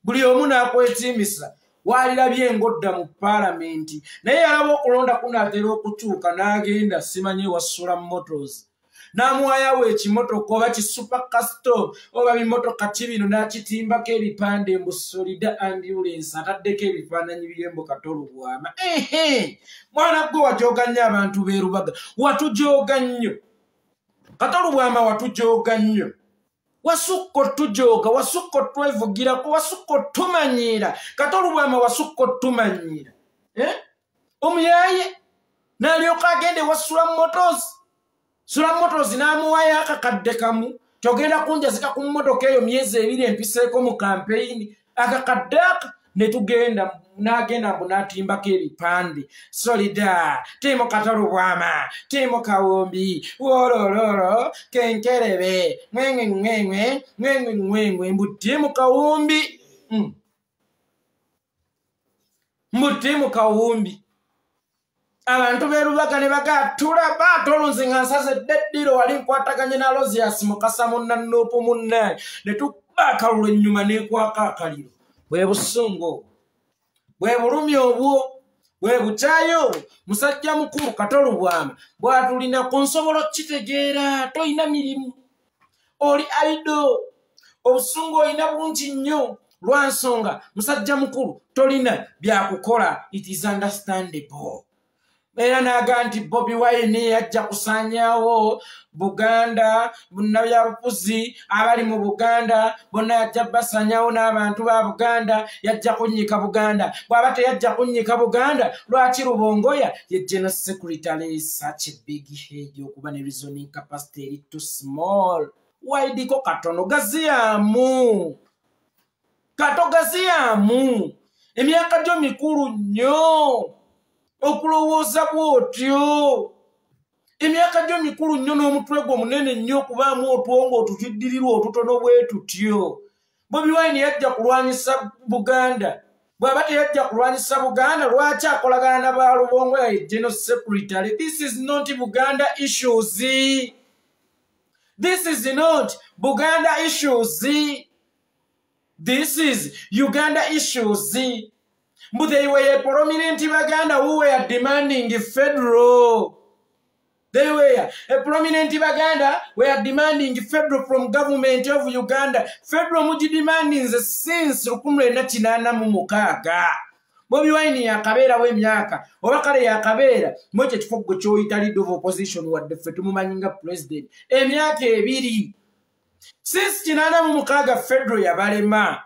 buli omu n'akwetiimisa waalirabye engodda mu paalamenti. Naye yalaba okulonda kunaatera okukyuka n'agenda simanyi wasula motos n'amuwayawo ekimotoka oba kisupercastom oba bimotoka ki bino n'akitimbako ebipande mbu solida ambulance ataddeko ebifaananyi byembo katolubwama ehe! Mwana gwe wajooga nnyo abantu beerubaga watujooga nnyo. Katolubwama watujooga nnyo wasukka otujooga wasukka otwevugirako wasukka otumanyiira kati olubwama wasukka otumanyiira eh? omuyaye n'alyoka agende wasula motos sula motos n'amuwayo akakadde kamu. Kyogenda kunjazika ku mmotoka eyo myezi ebiri empiseeko mu kampeyini. Akakadde aka netugenda nagenda mbu natimbako ebipande. Solida tiimu katolubwama tiimu kawumbi wolololo kenkerebe ngwengwengwengwe ngwengwengwengwe mbu tiimu kawumbi hmm. mbu tiimu kawumbi. Abantu berubaga ne bagatula baata olunzi nga nsazedde eddiro wali nkwataganye na lozias mukasa munnanoopu munnaye ne tubakalula ennyuma nekwaka akaliro bwe busungu. Bwe bulumi obwo. Bwe bukyayi obwo musajja mukulu katolubwama bwatulina ku nsobola kitegeera tolina mirimu. Oli aido obusungu olina bungi nnyo. Lwansonga musajja mukulu tolina byakukola it is understandable era naga nti bobi wine yajja kusanyawo buganda nabyabufuzi abali mu buganda bonna yajja basanyawo n'abantu ba buganda yajja kunyika buganda. Bw'aba teyajja kunyika buganda lwaki rubongoya ye general secretary such a big head okuba ne reasoning capacity eri too small? Waidiko katono gaziyamu kato gaziyamu emyaka gyo mikulu nnyo okulowooza bwotyo. Emyaka gyo mikulu nnyo n'omutwe gwe munene nnyo okubaamu otwonga otutiddirirwa otutono bwe tutyo. Bobi wine yajja kulwanyisa buganda. Bw'aba teyajja kulwanyisa buganda lwaki akolagana na balubongo ya general secretary? This is not buganda issues. This is not buganda issues. This is uganda issues But they were prominent Baganda who were demanding federal. They were a prominent Baganda were demanding federal from government of Uganda. Federal muji demanding since rukumre na chinana mumukaga. Bobi Wine yakabeera w'emyaka oba kale yakabeera mu ekyo kifo gwe kyoyita lead of opposition wadde ffe tumumanyi nga president emyaka ebiri since kinaana mu mukaaga federal yabalema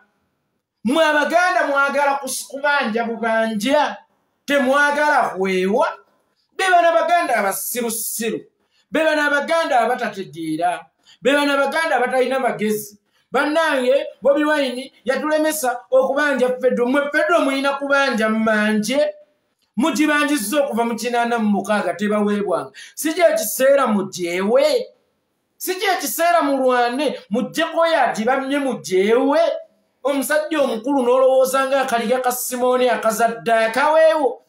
mwe abaganda mwagala kubanja bubanja temwagala kwewa bebana baganda abasirusiru bebana abaganda abatategeera bebana abaganda abatalina magezi. Bannange bobi wayini yatulemesa okubanja fedro mwe fedro mulina kubanja mumanje mugibanjiza okuva mu kinaana mu mukaaga tebaweebwanga. Si kyekiseera mujewe si kyekiseera mulwane mujjekoyo agibamye mujewe omusajja omukulu n'olowooza ngaakaliga ka simooni akazadde akaweewo.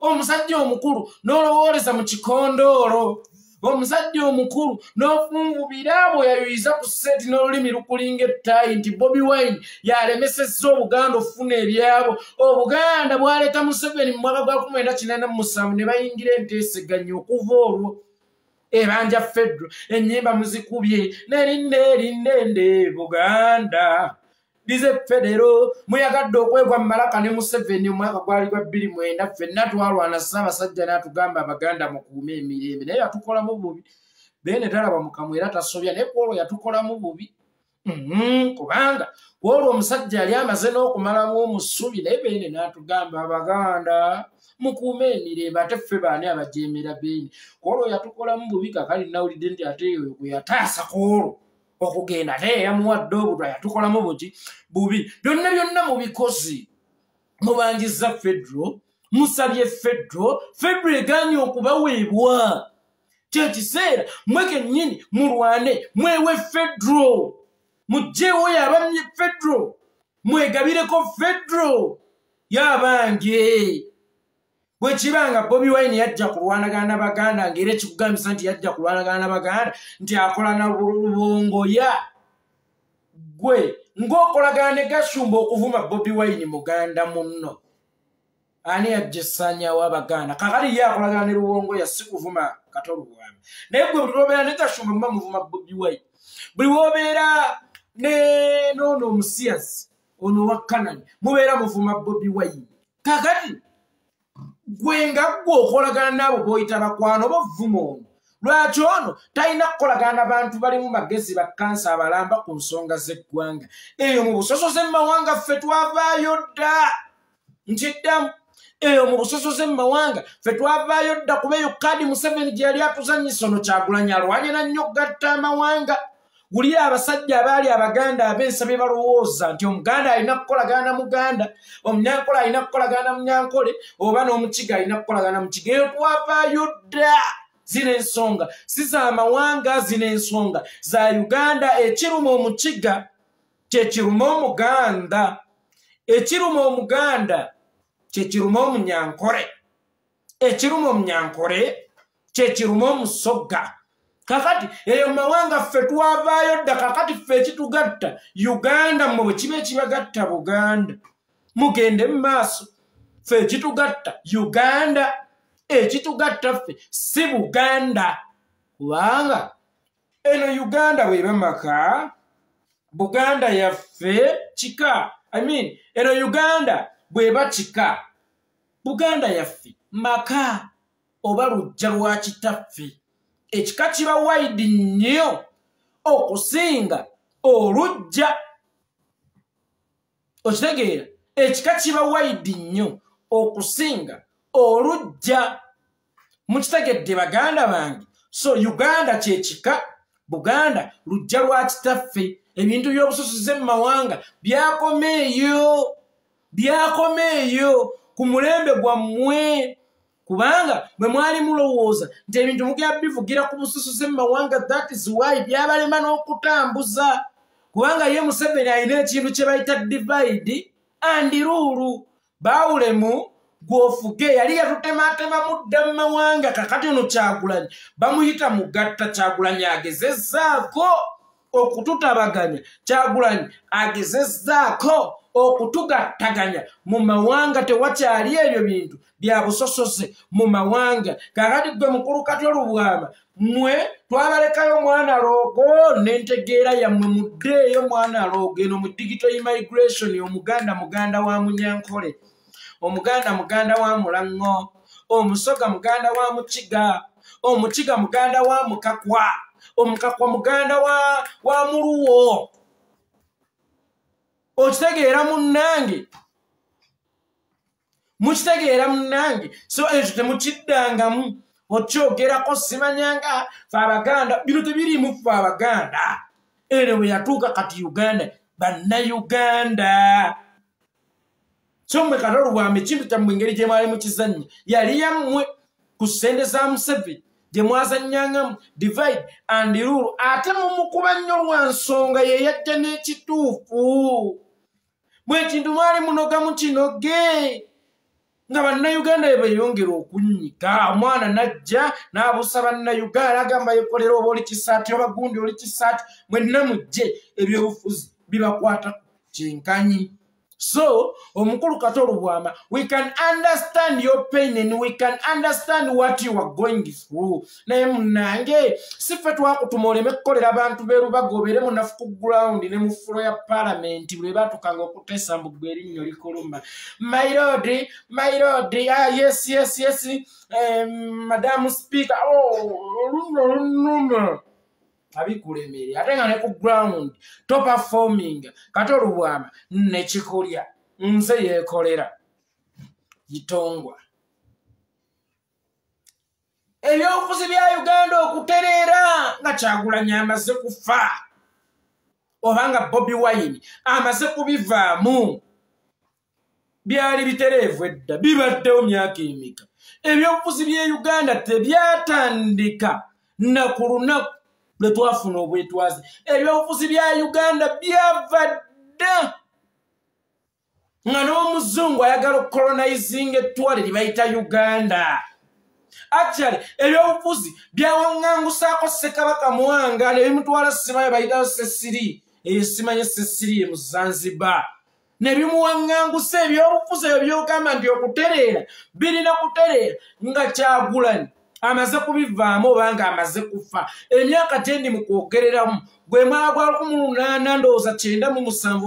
Omusajja omukulu n'olowooleza mu kikondoolo. Omusajja omukulu n'ofunvubira bwe yayuyiza ku seeti n'olulimi lukulinga ettaayi nti bobi wine yalemesezza obuganda okufuna ebyabo. Obuganda bwaleeta museveni mu mwaka gwa kumwenda kinana musanvu ne bayingira enteeseganya okuva olwo. Ebanja fedro ennyimba muzikubye nerinda erinda ende buganda bize federo muyagadde okwegwa mumalaka ne museveni omwaka gwali gwa bbiri mwenda ffenna twalwana ssaabasajja n'atugamba abaganda mukuume emirembe. Naye yatukolamu bubi. Bene talaba mukamu era tasobya naye kwolwo yatukolamu bubi. Mhm, kubanga kwolwo omusajja yali amaze n'okumalamu omusubi naye bene n'atugamba abaganda mukuume emirembe ate ffe baani abajeemera beeni kwolwo yatukolamu bubi kakali nawulidde nti ate eyo gwe yataasa kwolwo okugenda ate yamuwadde obutwa yatukolamu buki bubi. Byonna byonna mubikozi mubanjiza fedro musabye fedro fedro eganye okubaweebwa. Kyekiseera mwe kennyini mulwane mwewe fedro. Mugjeewo yabamye fedro mwegabireko fedro. Yabange bwe kibanga bobi wine yajja kulwanagana baganda ngaera ekikugambisa nti yajja kulwanagana baganda nti akola na lubongoya gwe ng'okolagana ne gashumba okuvuma bobi wine muganda munno. Ani yajja esanyawo abaganda? Kakali ye akolagana ne lubongoya si kuvuma katolubwami naye gwe buli lwobeera ne gashumba muba muvuma bobi wine buli wobeera ne noono omusiyasi ono wa kanani mubeera muvuma bobi wine. Kakati gwe nga gwe okolagana naabo boyita bakwano bavuma ono lwaki ono talina kukolagana bantu balimu magezi bakansa abalamba ku nsonga z'eggwanga? Eyo mu busosoze mu mawanga ffe twavaayo dda. Ntiddamu eyo mu busosoze mu mawanga ffe twavaayo dda kuba eyo kadi museveni gye yali atuzanyisa ono kyagulanya alwanyira nnyo gatta amawanga wulira abasajja abaali abaganda ab'ensa bye balowooza nti omuganda alina kukolagana muganda omunyankole alina kukolagana munyankole oba n'omukiga alina kukolagana mukiga? Eyo twavaayo dda. Zino ensonga. Si zamawanga zino ensonga. Za uganda ekiruma omukiga kyekiruma omuganda. Ekiruma omuganda kyekiruma omunyankole. Ekiruma omunyankole kyekiruma omusogga kakati eyo mumawanga ffe twavaayo dda kakati ffe ekitugatta uganda mmwe bwe kiba ekibagatta buganda mugende mu maaso ffe ekitugatta uganda ekitugatta ffe si buganda. Kubanga eno uganda bweba maka buganda yaffe kika? I mean eno uganda bweba kika? Buganda yaffe maka oba lujja lwa kitaffe ekika kiba waidi nnyo okusinga olujja okitegeera ekika kiba waidi nnyo okusinga olujja mukitegedde baganda bange. So uganda kyekika buganda lujja lwa kitaffe. Ebintu by'obususuze mu mawanga byakoma eyo byakoma eyo ku mulembe gwammwe kubanga bwe mwali mulowooza nti ebintu mugenda bivugira ku bususuze mu mawanga that is why byabalema n'okutambuza. Kubanga ye museveni alina ekintu kye bayita divide and ruulu bawulemu gwofuge yali yatutematema mudda mu mawanga kakati ono kyagulanyi. Bamuyita mugatta kyagulanyi agezezzaako okututabaganya kyagulanyi agezezzaako okutugattaganya mu mawanga tewakyali ebyo bintu bya busosoze mu mawanga. Kakati gwe mukulu kati olubwama mmwe twabalekayo mwana loogo n'entegeera yammwe muddeeyo mwana loogo eno mu digital immigration omuganda muganda wa munyankole omuganda muganda wa mulaŋŋo omusoga muganda wa mukiga omukiga muganda wa mukakwa omukakwa muganda wa, wa muluwo okitegeera munnange. Mukitegeera munnange. So ekyo temukiddangamu. Okyogerako simanyanga fe abaganda bino tebirimu fe abaganda. Eno bwe yatuuka kati uganda bannayuganda. So mwe kati olubwamba ekintu kyammwe engeri gye mwali mukizannya yali yammwe ku ssente za museveni gye mwazannyangamu divide and rule ate mumukuba nnyo lwa nsonga ye yajja n'ekituufu bwekintu mwali munoga mu kinoge nga bannayuganda bwe beyongera okunnyika. Omwana najja n'abuusa bannayuganda agamba yekolera oba oli kisaati oba gundi oli kisaati mwenna mujje. Ebyobufuzi bibakwata kyenkanyi so omukulu kati olubwama we can understand your pain and we can understand what you are going through. Naye munange siffe twakutuma oleme kukolera abantu berubaga obeere munafu ku ground ne mu fulo ya palamenti lwe batukanga okuteesa mbugwe erinnyo likuluma. Myrod myrod ah, yes yes yes um, madamu speaker oh, olunna olunuma abikulemere ate nga ne ku ground toperforming kati olubwama nekikolya nze yeekolera. Gitongwa ebyobufuzi bya uganda okutereera nga kyagulanya amaze kufa. Oba nga bobi wine amaze kubivaamu. Byali bitereevu edda bibaddewo myaka emika ebyobufuzi bya uganda tebyatandika. Naku lunaku lwe twafuna obwetwaze. Ebyobufuzi bya uganda byava dda nga n'omuzungu ayagala okukolonizinga ettwale lye bayita uganda. Actually ebyobufuzi byawaŋŋangusaako ssekabaka muwanga nebimutwala simayo bayitayo sesiri eyo simanye sesiri ye mu zanzibar. Nebimuwaŋŋangusa ebyobufuzi ebyo byogamba nti okutereera birina kutereera nga kyagulani amaze kubivaamu obanga amaze kufa. Emyaka tendi mukwogereramu gwe mwala gwa lukumi lunaana ndowooza kyenda mu musanvu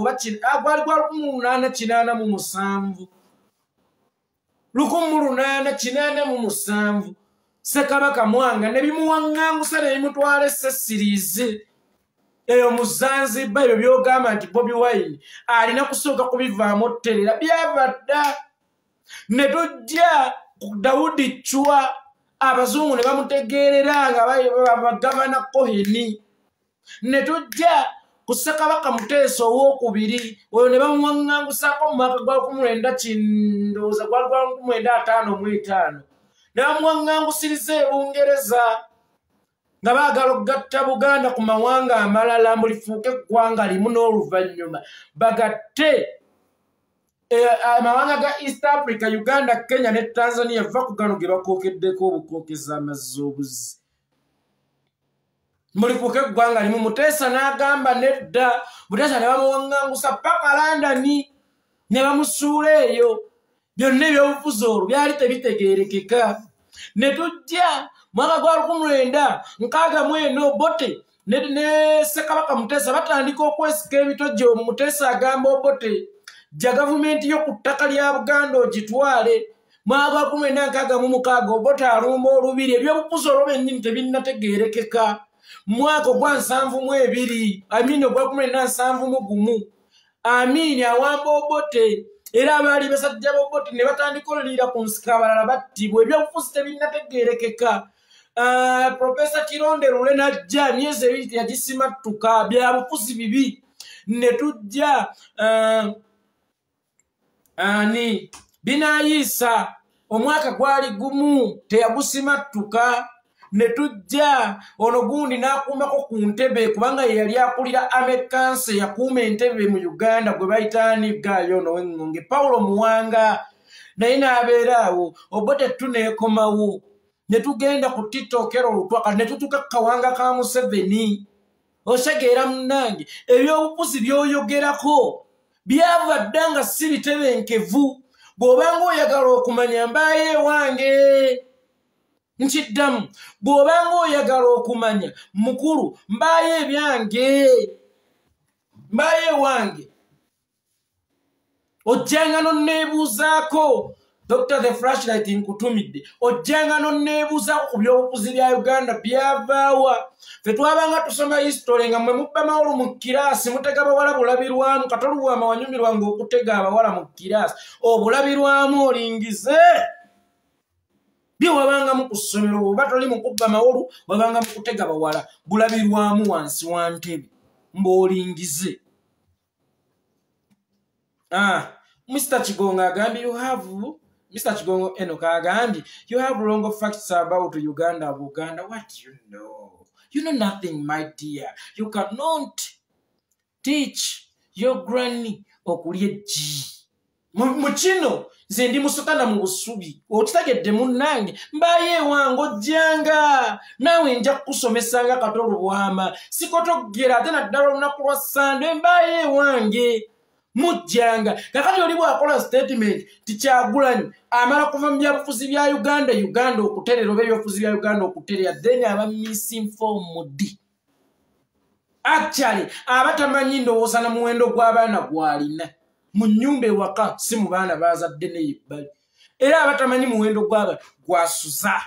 gwali gwa lukumi lunaana kinaana mu musanvu. Lukumi lunaana kinaana mu musanvu. Sekabaka mwanga ne bimuwaŋŋangusa ne bimutwala esesiriizi eyo mu zanziba ebyo byogamba nti bobi wine alina kusooka kubivaamu otterera. Byava dda ne tujja ku dawudi cwa abazungu ne bamutegeerera nga bagavana koheni ne tujja ku ssekabaka muteesa owokubiri oyo ne bamuwaŋŋangusako mu mwaka gwa kumulwenda kindowooza gwali gwa kumulwenda ataano mu etaano. Ne bamuwaŋŋangusiriza ebungereza nga baagala okugatta buganda ku mawanga amalala mbu lifuuke eggwanga limu n'oluvannyuma. Bagatte amawanga ga east africa uganda kenya ne tanzania va ku gano ge bakookeddeko obukookeza amazzi obuzi mulifuuke eggwanga limu muteesa n'agamba nedda muteesa ne bamuwaŋŋangusa paka landani ne bamusuula eyo. Byonna ebyobufuzi olwo byali tebitegeerekeka. Ne tujja mwaka gwa lukumu lwenda nkaaga mu eno obote ne ssekabaka muteesa batandika okwesika ebitojo muteesa agamba obote jja gavumenti yo ku ttaka lya buganda ogitwale mwaka gwa lukumu lwenda nkaaga mu mukaaga obote alumba olubiri. Ebyobufuzi olwo bennyini tebinnategeerekeka. Mwaka ogwa nsanvu mu ebiri amiini ogwa lukumu lwenda nsanvu mu gumu amiini awamba obote. Era abaali basajja boboti ne batandika olulira ku nsika abalala battibwa. Ebyobufuzi tebinnategeerekeka. Uh, profesa kironde lule najja myezi ebiri teyagisimattuka byabufuzi bibi ne tujja uh, ani? Binayiisa omwaka gwali gumu teyagusimattuka. Ne tujja. Ono gundi n'akuumako ku ntebe kubanga ye yali akulira amekanse yakuuma entebe mu uganda gwe bayitaani gaayo ono w'eŋŋonge pawulo muwanga. Naye n'abeera awo obo tetuneekomawo ne tugenda ku titokero olutwaka ne tutuka kawanga ka museveni. Osegeera munnange ebyobufuzi by'oyogerako byava dda nga si bitebenkevu bw'obanga oyagala okumanya mbaayo ewange. Nkiddamu bw'obanga oyagala okumanya mukulu mbaayo ebyange. Mbaayo ewange. Ojjanga nonneebuuzaako dr the flashlight nkutumidde ojjanga nonneebuuzaako ku byobufuzi bya uganda byavaawa. Fe twabanga tusoma history nga mwe mubba mawulu mu kiraasi mutega bawala bulabirwamu katolubwama wanyumirwanga okutega abawala mu kiraasi. Obulabirwamu olingize? Bye wabangamu ku ssomero oba toli mukubba mawolu wabanga mukutega bawala bulabirwamu wansi wa ntebe mb'olingize. Ah, mr kigongo agambye you have mr. Kigongo enok agambye you have wrong facts about uganda buganda. What you know? You know nothing my dear. You cannot teach your granny okulya ejji mu kino nze ndi musukana mu busubi okitegedde munnange mbaayo ewange ojjanga. Naawe nja kukusomesanga katolo bwama sikotogera ate naddala olunaku lwa sande mbaayo ewange mujjanga. Kakati oli bwakola statement tikyagulanyi amala kuva mu byabufuzi bya uganda uganda okuterera oba ebyobufuzi bya uganda okuterera then aba misinfomudi actually aba tamanyi ndowooza na muwendo gw'abaana gwalina. Mu nyumba ewaka si mu baana bazadde neyebbali era abatamanyi muwendo gwaba gwasuza.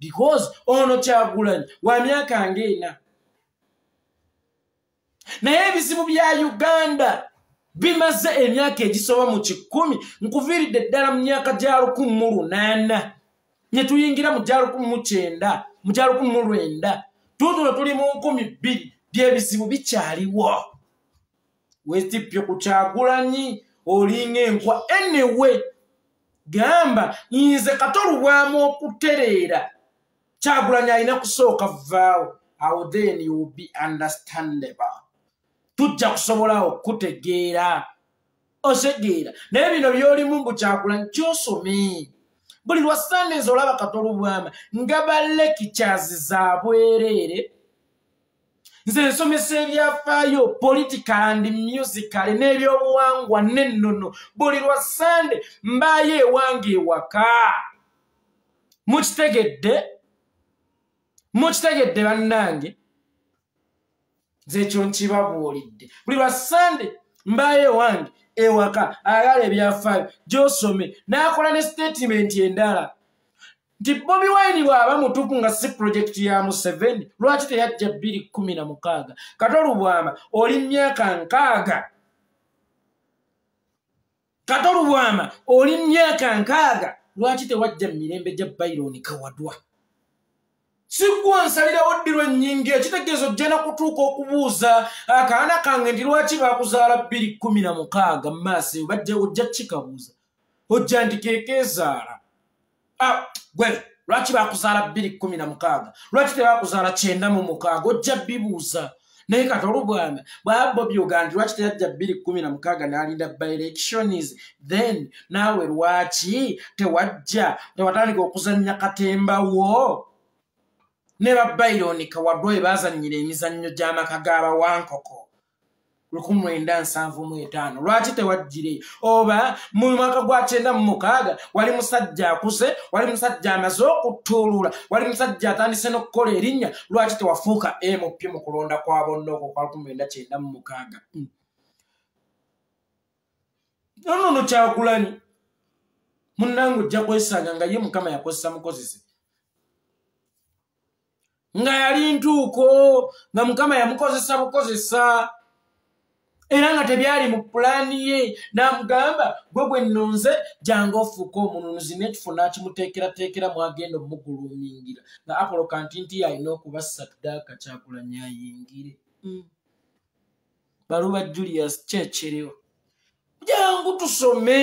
Because ono kyagulanyi wa myaka ngaena naye ebizibu bya uganda bimaze emyaka egisoba mu kikumi nkuviiridde eddala mu myaka gya lukumi mu lunaana. Ne tuyingira mu gya lukumi mu kyenda mu gya lukumi mu lwenda. Tutuno tuli mu nkumi bbiri byebizibu bikyaliwo. Wetipye ku kyagulanyi olinga enkwa. Enewe gamba nze katolubwamu okutereera. Kyagulanyi alina kusooka vaawo awo then you be understandable tujja kusobola okutegeera. Osegeera. Naye bino byolimu mbu kyagulanyi kyosome buli lwa sandens olaba katolubwama nga balekikyazi za bwereere nze nsomesa ebyafaayo political and musical n'ebyobuwangwa n'ennono. Buli lwa sande mbaayo ewange ewaka. Mukitegedde? Mukitegedde bannange nze ekyo nkibabuulidde. Buli lwa sande mbaayo ewange ewaka agala ebyafaayo gyosome n'akola ne statement endala. Nti bobi wine bw'aba mutuuku nga si pulojekiti ya museveni lwaki teyajja bbiri kumi na mukaaga? Katolubwama oli myaka nkaaga. Katolubwama oli myaka nkaaga lwaki tewajja mirembe gya baironi kawadwa siggwa nsalirawo ddirwa ennyingi ekitegeezo ojja nakutuuka okubuuza akaana kange nti lwaki bakuzaala bbiri kumi na mukaaga mu maaso eyo bajja ojja kikabuuza. Ojja nti kekeezaala ah, gwe lwaki bakuzaala bbiri kumi na mukaaga? Lwaki tebakuzaala kyenda mu mukaaga? Ojja bibuuza. Naye kati olubwama bwaba byoga nti lwaki teyajja bbiri kumi na mukaaga n'alinda byelections then naawe lwaki tewajja tewatandika okuzannya katembawo ne babaironi kawadwa we baazannyira emizannyo gy'amaka g'abawankoko 1975 lwaki tewajjire oba mu mwaka gwa 96 wali musajja akuze wali musajja amaze okutuulula wali musajja atandise n'okukola erinnya lwaki tewafuuka mp mu kulonda kwa bonna okwo kwa 1996 hmm. nonono kyakulani? Munnange ojja kwesanga nga ye mukama yakozesa mukozese nga yali ntuuko nga mukama yamukozesa bukozesa era nga tebyali mu pulaani ye n'amugamba gwe gwe nnonze janga ofuuka omununuzi n'ekifo n'akimuteekerateekera mwagenda omugulumingira nga apolo kantinti alina okuba ssatudaaka kyakulanya ayingire hmm. baluba julius kyekirewo jangu tusome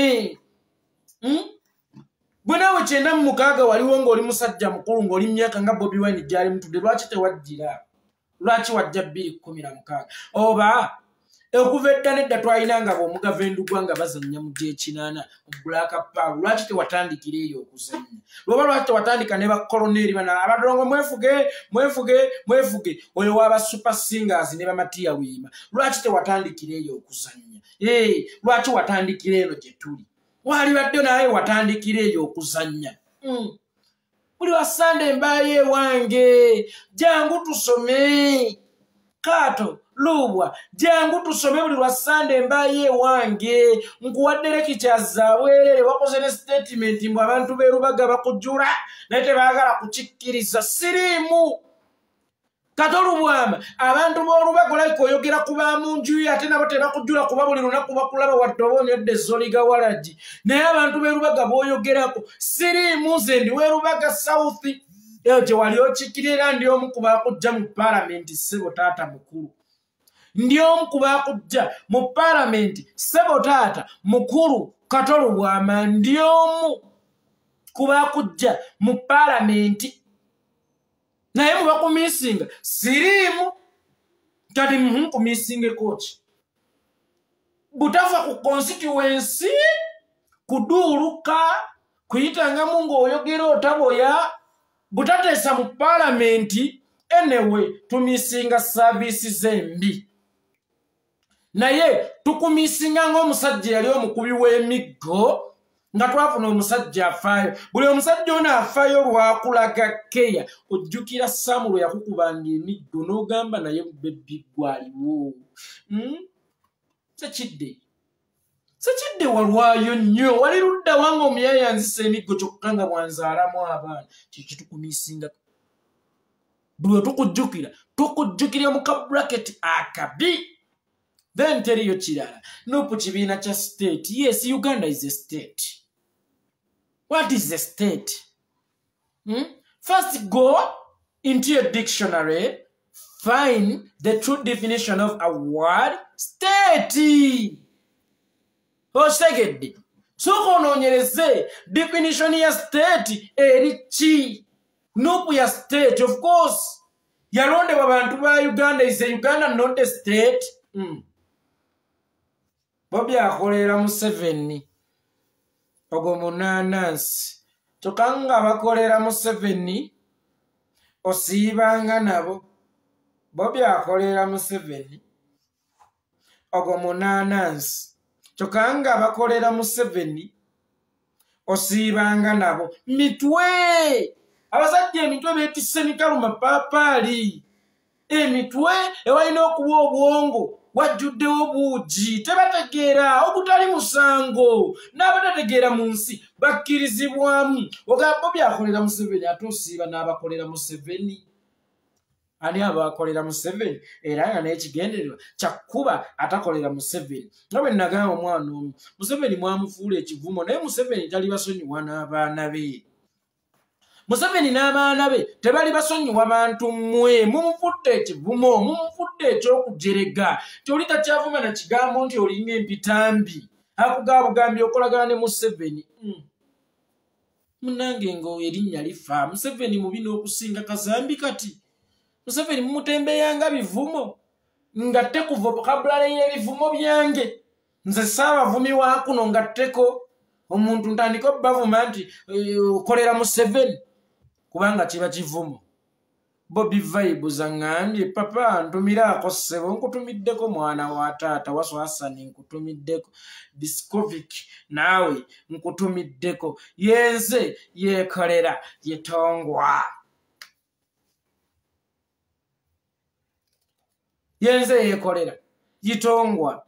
hmm? Bwe naawe kyenda mu mukaaga waliwo ng'oli musajja mukulu ng'oli myaka nga bobi wine gyali mutudde lwaki tewajjira lwaki wajja bbiri kumi na mukaaga? Oba okuva edda nedda twalinanga bwomugava endugwa nga bazanya mu gyekinaana mubulaka paal lwaki tewatandikira eyo okuzanya lwoba lwaki tewatandika ne bakoloneeri bana abadongo mwefuge mwefuge mwefuge. Oyo waba super singers ne bamatiya wiima lwaki tewatandikira eyo okuzanya ee lwaki watandikira eno gye tuli wali badde naye watandikira eyo okuzanya hmm. buli wasande embaayo ewange jangu tusome. Kaato lubwa jangu tusome buli lwa sande embaayo ewange. Nkuwaddereki kyazabwerere wakoze ne statement mbw abantu berubaga bakujjula naye tebaagala kukikkiriza. Siriimu kati olubwama abantu b'olubaga olayika oyogera ku bamunjuyo ate nabo tebakujjula kuba buli lunaku bakulaba wadde oba onyodde zoliga walagi naye abantu b'erubaga b'oyogerako siriimu nze ndi werubaga south. Eyo gye wali okikkirira ndi omu ku bakujja mu paalamenti ssebo taata mukulu. Ndi omu ku bakujja mu paalamenti ssebo taata mukulu katolo bwama ndi omu ku bakujja mu paalamenti naye mubakumisinga siriimu. Kati mukumisingeko ki butafa ku constituensi kuduuluka kuyitangamu ng'oyogera otaboya butateesa mu paalamenti. Enewe tumisinga saaviisi zembi naye tukumisinga ng'omusajja yali omukubi w'emiggo nga twafuna omusajja afaayo. Buli omusajja ono afaayo lwakulaga keya ojjukira samulo yakukubanga emiggo n'ogamba naye bebiggwaliwo hmm? sekidde. Sekidde walwayo nnyo. Wali ludda wanga omuyaya nzisa emiggo kyokka nga bwanzaalamu abaana. Kyekitukumisinga buli wetukujjukira tukujjukira mu kabraketi akabi. Then teriyo kirala. Nopu kibiina kya state. Yes uganda is a state what is a state? Hmm? first go into your dictionary find the true definition of a word state. Okitegedde sooka onoonyereze definition ya state eri ki nupu ya state of course. Yalondebwa bantu ba uganda is a uganda not a state. Mm. bo byakolera mu seveni ogwo munanansi kyokka nga bakolera mu seveni osiibanga nabo bo byakolera mu seveni ogwo munanansi kyokka nga bakolera museveni osiibanga nabo. Mitwe! Abasajja emitwe beetisse mikalu mapaapaali emitwe ewalina okuba obwongo wajjuddewo buugi tebategeera obutali musango. N'abatategeera mu nsi bakkirizibwamu. Ogamba byakolera museveni ate osiiba n'abakolera museveni. Ani abakolera museveni? Era nga n'ekigendererwa kyakkuba atakolera museveni. Nga bwe nagamba omwana omu museveni mwamufuula ekivumo naye museveni tali basonyiwa n'abaana be museveni n'abaana be tebali basonyiwa bantu mmwe. Mumufudde ekivumo mumufudde ekyokujerega. Tyoli takyavuma na kigambo nti olinga empitambi. Akugaabugambi okolagana ne museveni. Hmm. munange nga erinnya lifa. Museveni mubi n'okusinga kazambi kati. Museveni mumutembeyanga bivumo. Nga tekuva okabulalayira ebivumo byange. Nze saabavumi wakuno nga tteko. Omuntu ntandika obbavuma nti okolera museveni kubanga kiba kivumo bobi vaibu zaŋŋambye papa ntumiraako ssebo nkutumiddeko mwana wa taata waswasani nkutumiddeko. Discovic naawe nkutumiddeko. Yenze yeekolera yetongwa. Yenze yeekolera yitongwa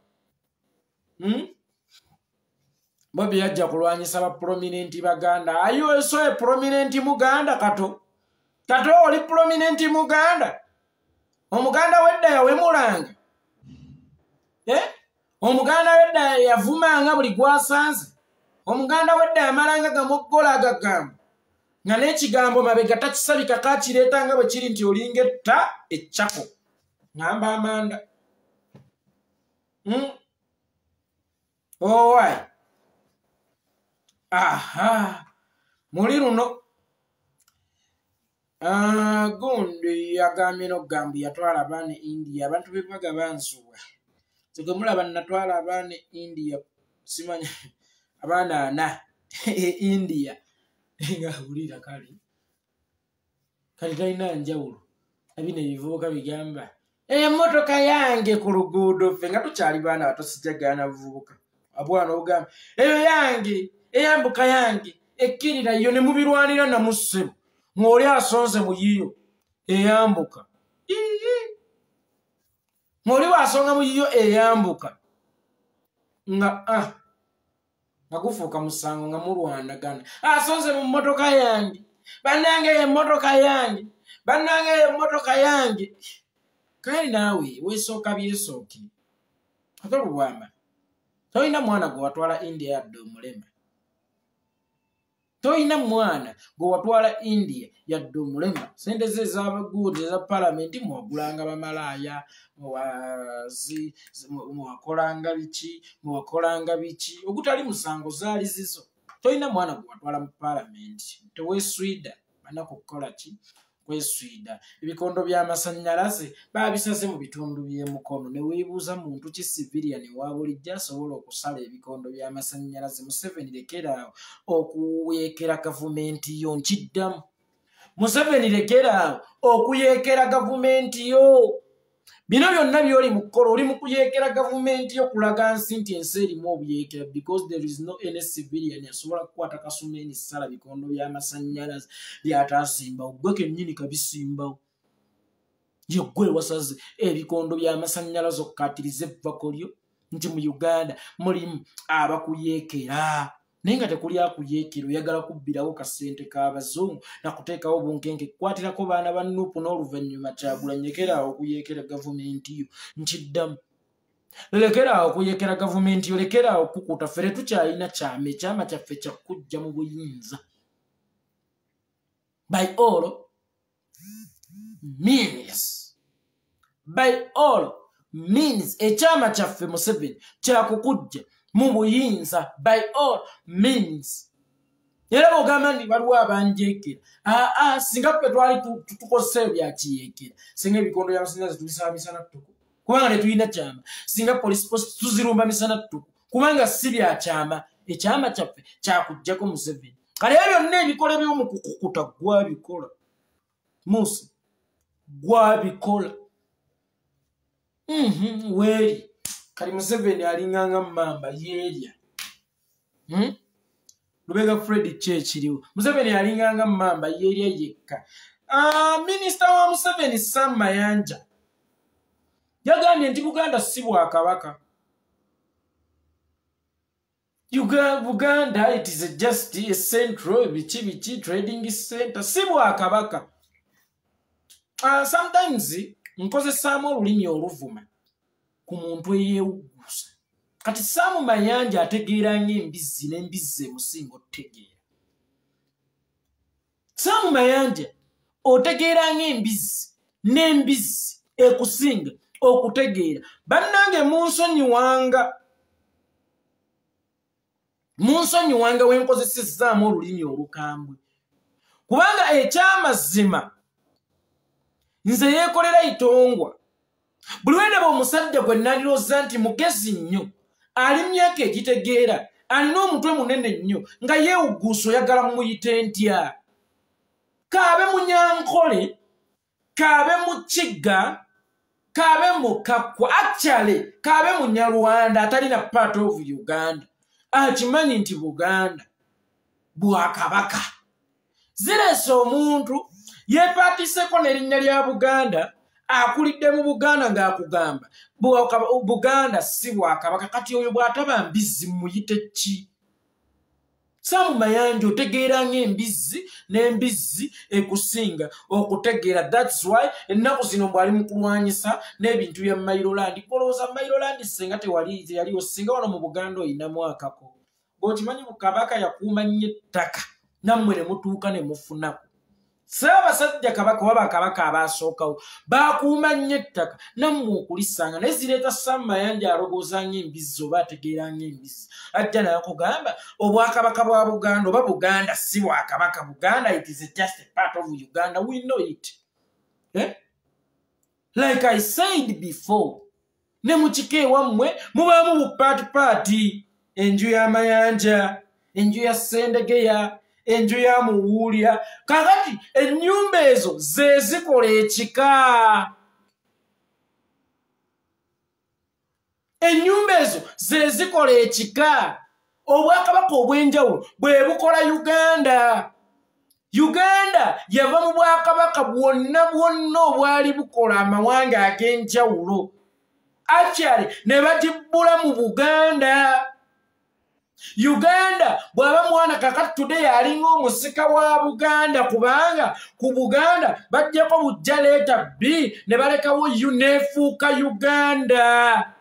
hmm? Bobi yajja kulwanyisa baprominenti baganda ayoso eprominenti muganda kato. Kato oli prominenti muganda. Omuganda wedda yawemulanga eh? omuganda wedda yavumanga buli gwasanze. Omuganda wedda yamalanga gamugola agagamba nga n'ekigambo mabega takisabika kakireetanga bwe kiri nti olinga etta eccako. Ngamba amanda. Hmm? Aha. Muli luno. Ah, gundi yagambye nokugamba yatwala abaana india. Abantu bebaga bansuwa. Ege mulaba natwala abaana india simanya abaana ana e india. Nga wulira kale. Kale talina njawulo. Abina ebivubuka bigamba emotoka yange ku luguudo ffe nga tukyali baana batosijagaana buvubuka. Abwana obugamba eyo yange eyambuka yange ekkirira yo ne mubirwanira namussebo ng'oli asonze mu yiyo eyambuka. Ng'oli waasonga mu yiyo eyambuka. Nga ah, nga gufuuka musango nga mulwanagana. Asonze mu mmotoka yange bannange emmotoka yange bannange emmotoka yange. Kale naawe weesooka byesooki ate olubwamba tolina mwana gwe watwala india yadde omulema tolina mwana gwe watwala india yadde omulema. Sente ze ezabaguudi eza palamenti mwagulanga bamalaaya mwakolanga biki mwakolanga biki. Ogutali musango zaali zizo. Tolina mwana gwe watwala mu palamenti teweeswida banaku kukola ki kweswida. Ebikondo by'amasanyalaze baabisase mu bitundu by'emukono ne weebuuza muntu ki siviria ne wabulijjo asobola okusala ebikondo by'amasanyalaze museveni lekeraawo okuyeekera gavumenti yo nkiddamu. Museveni lekeraawo okuyeekera gavumenti yo bino byonna byoli mu kukola oli mu kuyeekera gavumenti okulaga nsi nti ensi erimu obuyeekera because there is no any civilian asobola kukwata kasumeni sala bikondo byamasanyalaze byataasimbawo gwe kennyini kabisimbawo yeggwe wasaze ebikondo byamasanyalaze okukatiriza evvakolyo nti mu uganda mulimu abakuyeekera naye nga tekuli akuyeekera oyagala kubbirawo kasente k'abazungu nakuteekawo bunkenke kukwatirako baana ba nuupu n'oluvannyuma kyagula nyekeraawo okuyeekera gavumenti yo. Nkiddamu. Lekeraawo okuyeekera gavumenti yo lekeraawo okukuta fere tukyalina kyama ekyama kyaffe kyakujja mu buyinza. By all means. By all means. Ekyama kyaffe museveni kyakukujja mu buyinza by all means. Era bwogamba nti waliwo abanjekera aa singa fe twali tukoseeyo byakiyekera singa ebikondo byamasanyalaze tubisaba misana tutuku kubanga netulina kyama singa polisi post tuzirumba misana tutuku kubanga si byakyama ekyama kyaffe kyakugjako museveni. Kale ebyo byonna ebikola byomukukukuta gwabikola musa gwabikola mhm, weeri kali museveni alinganga mumamba yeerya. Hmm? lubega fred kyekiriwo museveni alinganga mumamba yeerya yekka. Uh, minisita wa museveni sam mayanja yagambye nti buganda si bwakabaka buganda it is just a central biki biki trading center. Si bwakabaka uh, sometimes nkozesaamu olulimi oluvuma ku muntu eyewugusa kati saamu mayanja ategeera ngaembizzi n'embizzi emusinga otutegeera saamu mayanja otegeera ngaembizzi n'embizzi ekusinga okutegeera. Bannange munsonyiwanga munsonyiwanga wenkozesezaamu olulimi olukambwe. Kubanga ekyamazima nze yeekolera itongwa buli wendaba omusajja gwe naliroza nti mugezi nnyo ali myaka egitegeera alina omutwe munene nnyo nga yeewuguusa oyagala mumuyite ntya? Kaabe munyankole kaabe mu kigga kaabe mu kakkwa actually kaabe munyarwanda atalina part of uganda. Akimanyi nti buganda? Bwakabaka zireese omuntu yeepatiseko n'erinnya lya buganda akulidde mu buganda ng'akugamba. Buganda si bwakabaka kati oyo bw'ataba mbizzi muyite ki? Saamu mayanja otegeera ngaembizzi n'embizzi ekusinga okutegeera. Thats why ennaku zino bw'ali mu kulwanyisa n'ebintu bya mairolandi kolowooza mairolandi senga tewaliyo singa wano mu buganda oyinamu akako ng'okimanyi bukabaka yakuuma nnyo ettaka nammwe ne mutuuka ne mufunaku saabasajja kabaka oba bakabaka abaasookawo bakuuma nnyo ettaka nammwe okulisanga naye zireeta sammayanja alogoozanga embizzi oba ategeeranga embizzi ajja nakugamba obwakabaka bwa buganda oba buganda si bwakabaka buganda it is just a part of uganda we know it eh? like i said before ne mukiko ewammwe mubaamu bupaatipaati enju y'amayanja enju ya sendegeya enju ya muwulya. Kakati ennyumba ezo ze zikola ekika. Ennyumba ezo ze zikola ekika. Obwakabaka obw'enjawulo bwe bukola uganda. Uganda yava mu bwakabaka bwonna bwonna obwali bukola amawanga ag'enjawulo. Akyali ne bagibbula mu buganda uganda bw'aba mwana kakati today alinga omusika wa buganda kubanga ku buganda bajjako bujja leeta b ne balekawo unefuuka uganda.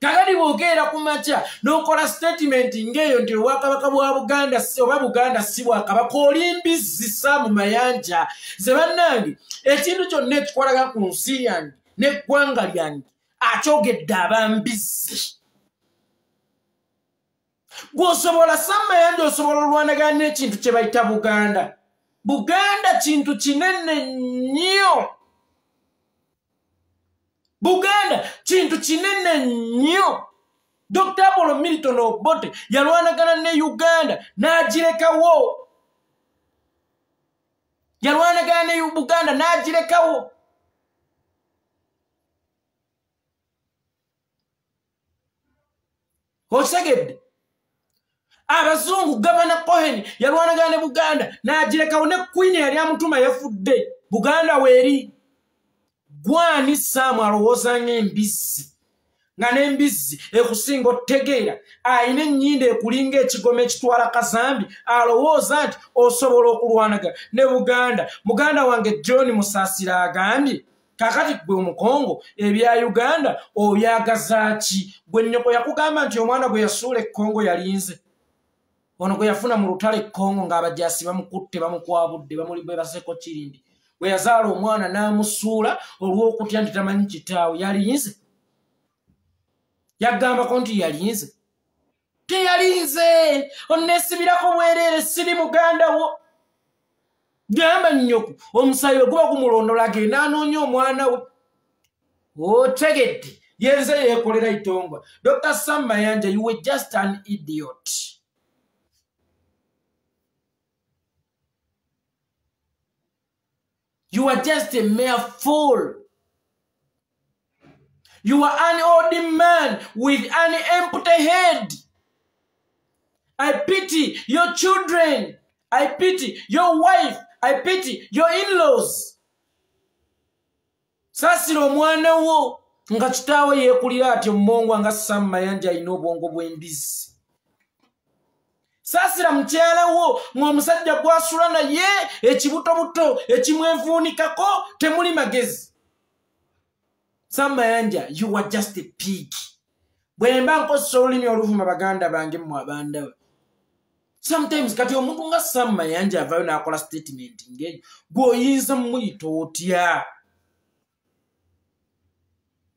Kakati bwokeera ku makya n'okola statement ng'eyo nti obwakabaka bwa buganda oba buganda si bwakabaka olimbizisa mu mayanja. Ze bannange ekintu kyonna ekikolaga ku nsi yange n'eggwanga lyange akyogedde abambizzi gwosobola samayanja osobola olwanagana n'ekintu kye bayita buganda. Buganda kintu kinene nnyo. Buganda kintu kinene nnyo. Dr apolo militon obote yalwanagana ne uganda n'agirekawo. Yalwanagana ne buganda n'agirekawo. Osegedde abazungu gavana cohen yalwanagana ne buganda nagirekawo ne queen yali amutuma yafudde. Buganda weeri gwani saamu alowoozanga embizzi nga n'embizzi ekusinga otegeera ayina ennyindo ekulinga ekigoma ekitwala kazambi alowooza nti osobola okulwanaga. Ne buganda muganda wange john musaasira agambye kakati gwe omukongo ebya uganda obyagazaaki gwe nnyoko yakugamba nti omwana gwe yasuula ekkongo yalinze ono gwe yafuna mu lutale kongo ng'abajasi bamukutte bamukwabudde bamulibebaseko kirindi. Bwe yazaala omwana n'amusuula olw'okutya nti tamanyi kitaawe yalinze? Yaggambako nti yalinze. Teyalinze! Onneesibirako bwereere siri muganda wo. Gamba nnyoku omusayi we guba gumulondola agenda anoonya omwana we. Otegedde yenze yeekolera itongwa. Dr sam mayanja you were just an idiot You are just a mere fool. You are an old man with an empty head. I pity your children. I pity your wife. I pity your in-laws. saasira omwana wo nga kitaawe yeekulira ati omongwa nga sammayanja alina obwongo bw'embizi saasira mukyala wo ng'omusajja gwasula naye ekibutobuto ekimwenvuunikako temuli magezi. Sammayanja you are just a pig. Bwe mba nkozesa olulimi oluvuma baganda bange mmwe abandawe sometimes kati omuntu nga sammayanja avayo n'akola statement ngaeyo gweoyinza mumuyita otya?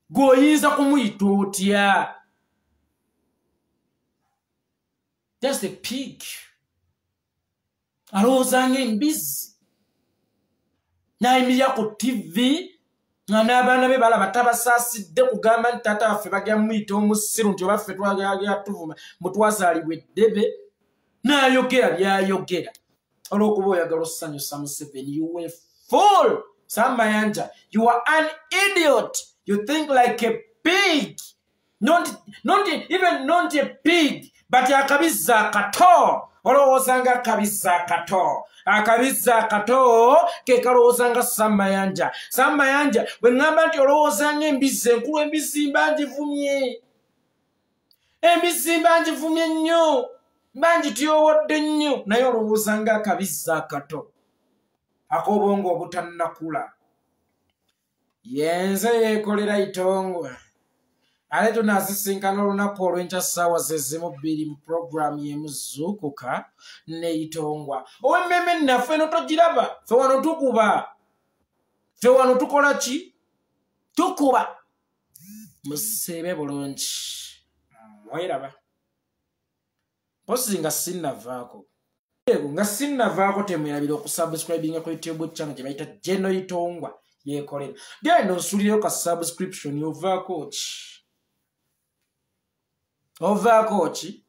Gweoyinza kumuyita otya just a pig alowoozanga embizi nayimirira ku tv nga n'abaana be balaba tabasaasidde kugamba nti taata baffe bagera mumuyita omusiru nti obaffe twagayatuvuma mutwazaalibwa eddebe n'ayogera byayogera. Olw'okuba oyagala osanyusa museveni you were full samayanja. You are an idiot. You think like a pig. Not, not even not a pig but akabizza akato olowoozanga akabizza akato akabizza akato ke kalowoozanga samayanja samayanja bwe ŋŋamba nti olowoozanga embizi enkulu embizi mba ngivumye. Embizi mba ngivumye nnyo mba ngitiyowodde nnyo. Naye olowoozanga akabizza akato ak'obwongo obutannakula. Yenze yeekolera itongwa ale tunazisinkana olunaku olwenkya ssaawa zezimu bbiri mu puroguramu yemuzuukuka neitongwa owemmeme naffe no togiraba? Fe wano tukuba. Fe wano tukola ki? Tukuba. Musiibe bulungi. Mweraba. Posi nga sinnavaako. Ego nga sinnavaako temwerabira okusubscribinga ku youtube channel gye bayita geno itongwa yekolera genda onsulireyo ka subscription ovaako ki ovaako ki?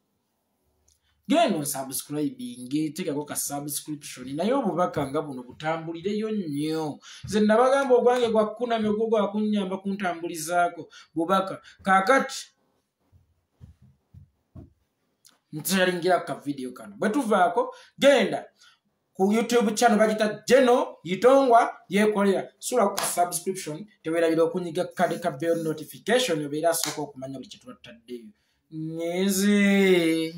Genda onsubscribing tegako ka subscription naye obubaka nga buno butambulireyo nnyo. Nze nabagamba ogwange gwa kunami ogwo gwakunyamba kuntambulizaako. Bubaka kakati ntalingira ka video kano. Bwe tuvaako genda ku youtube channel bagita geno yitongwa yekolera sula ku subscription tewerabira okunyiga kade ka bell notification obeera asooka okumanya buli kyetulattaddeyo Easy.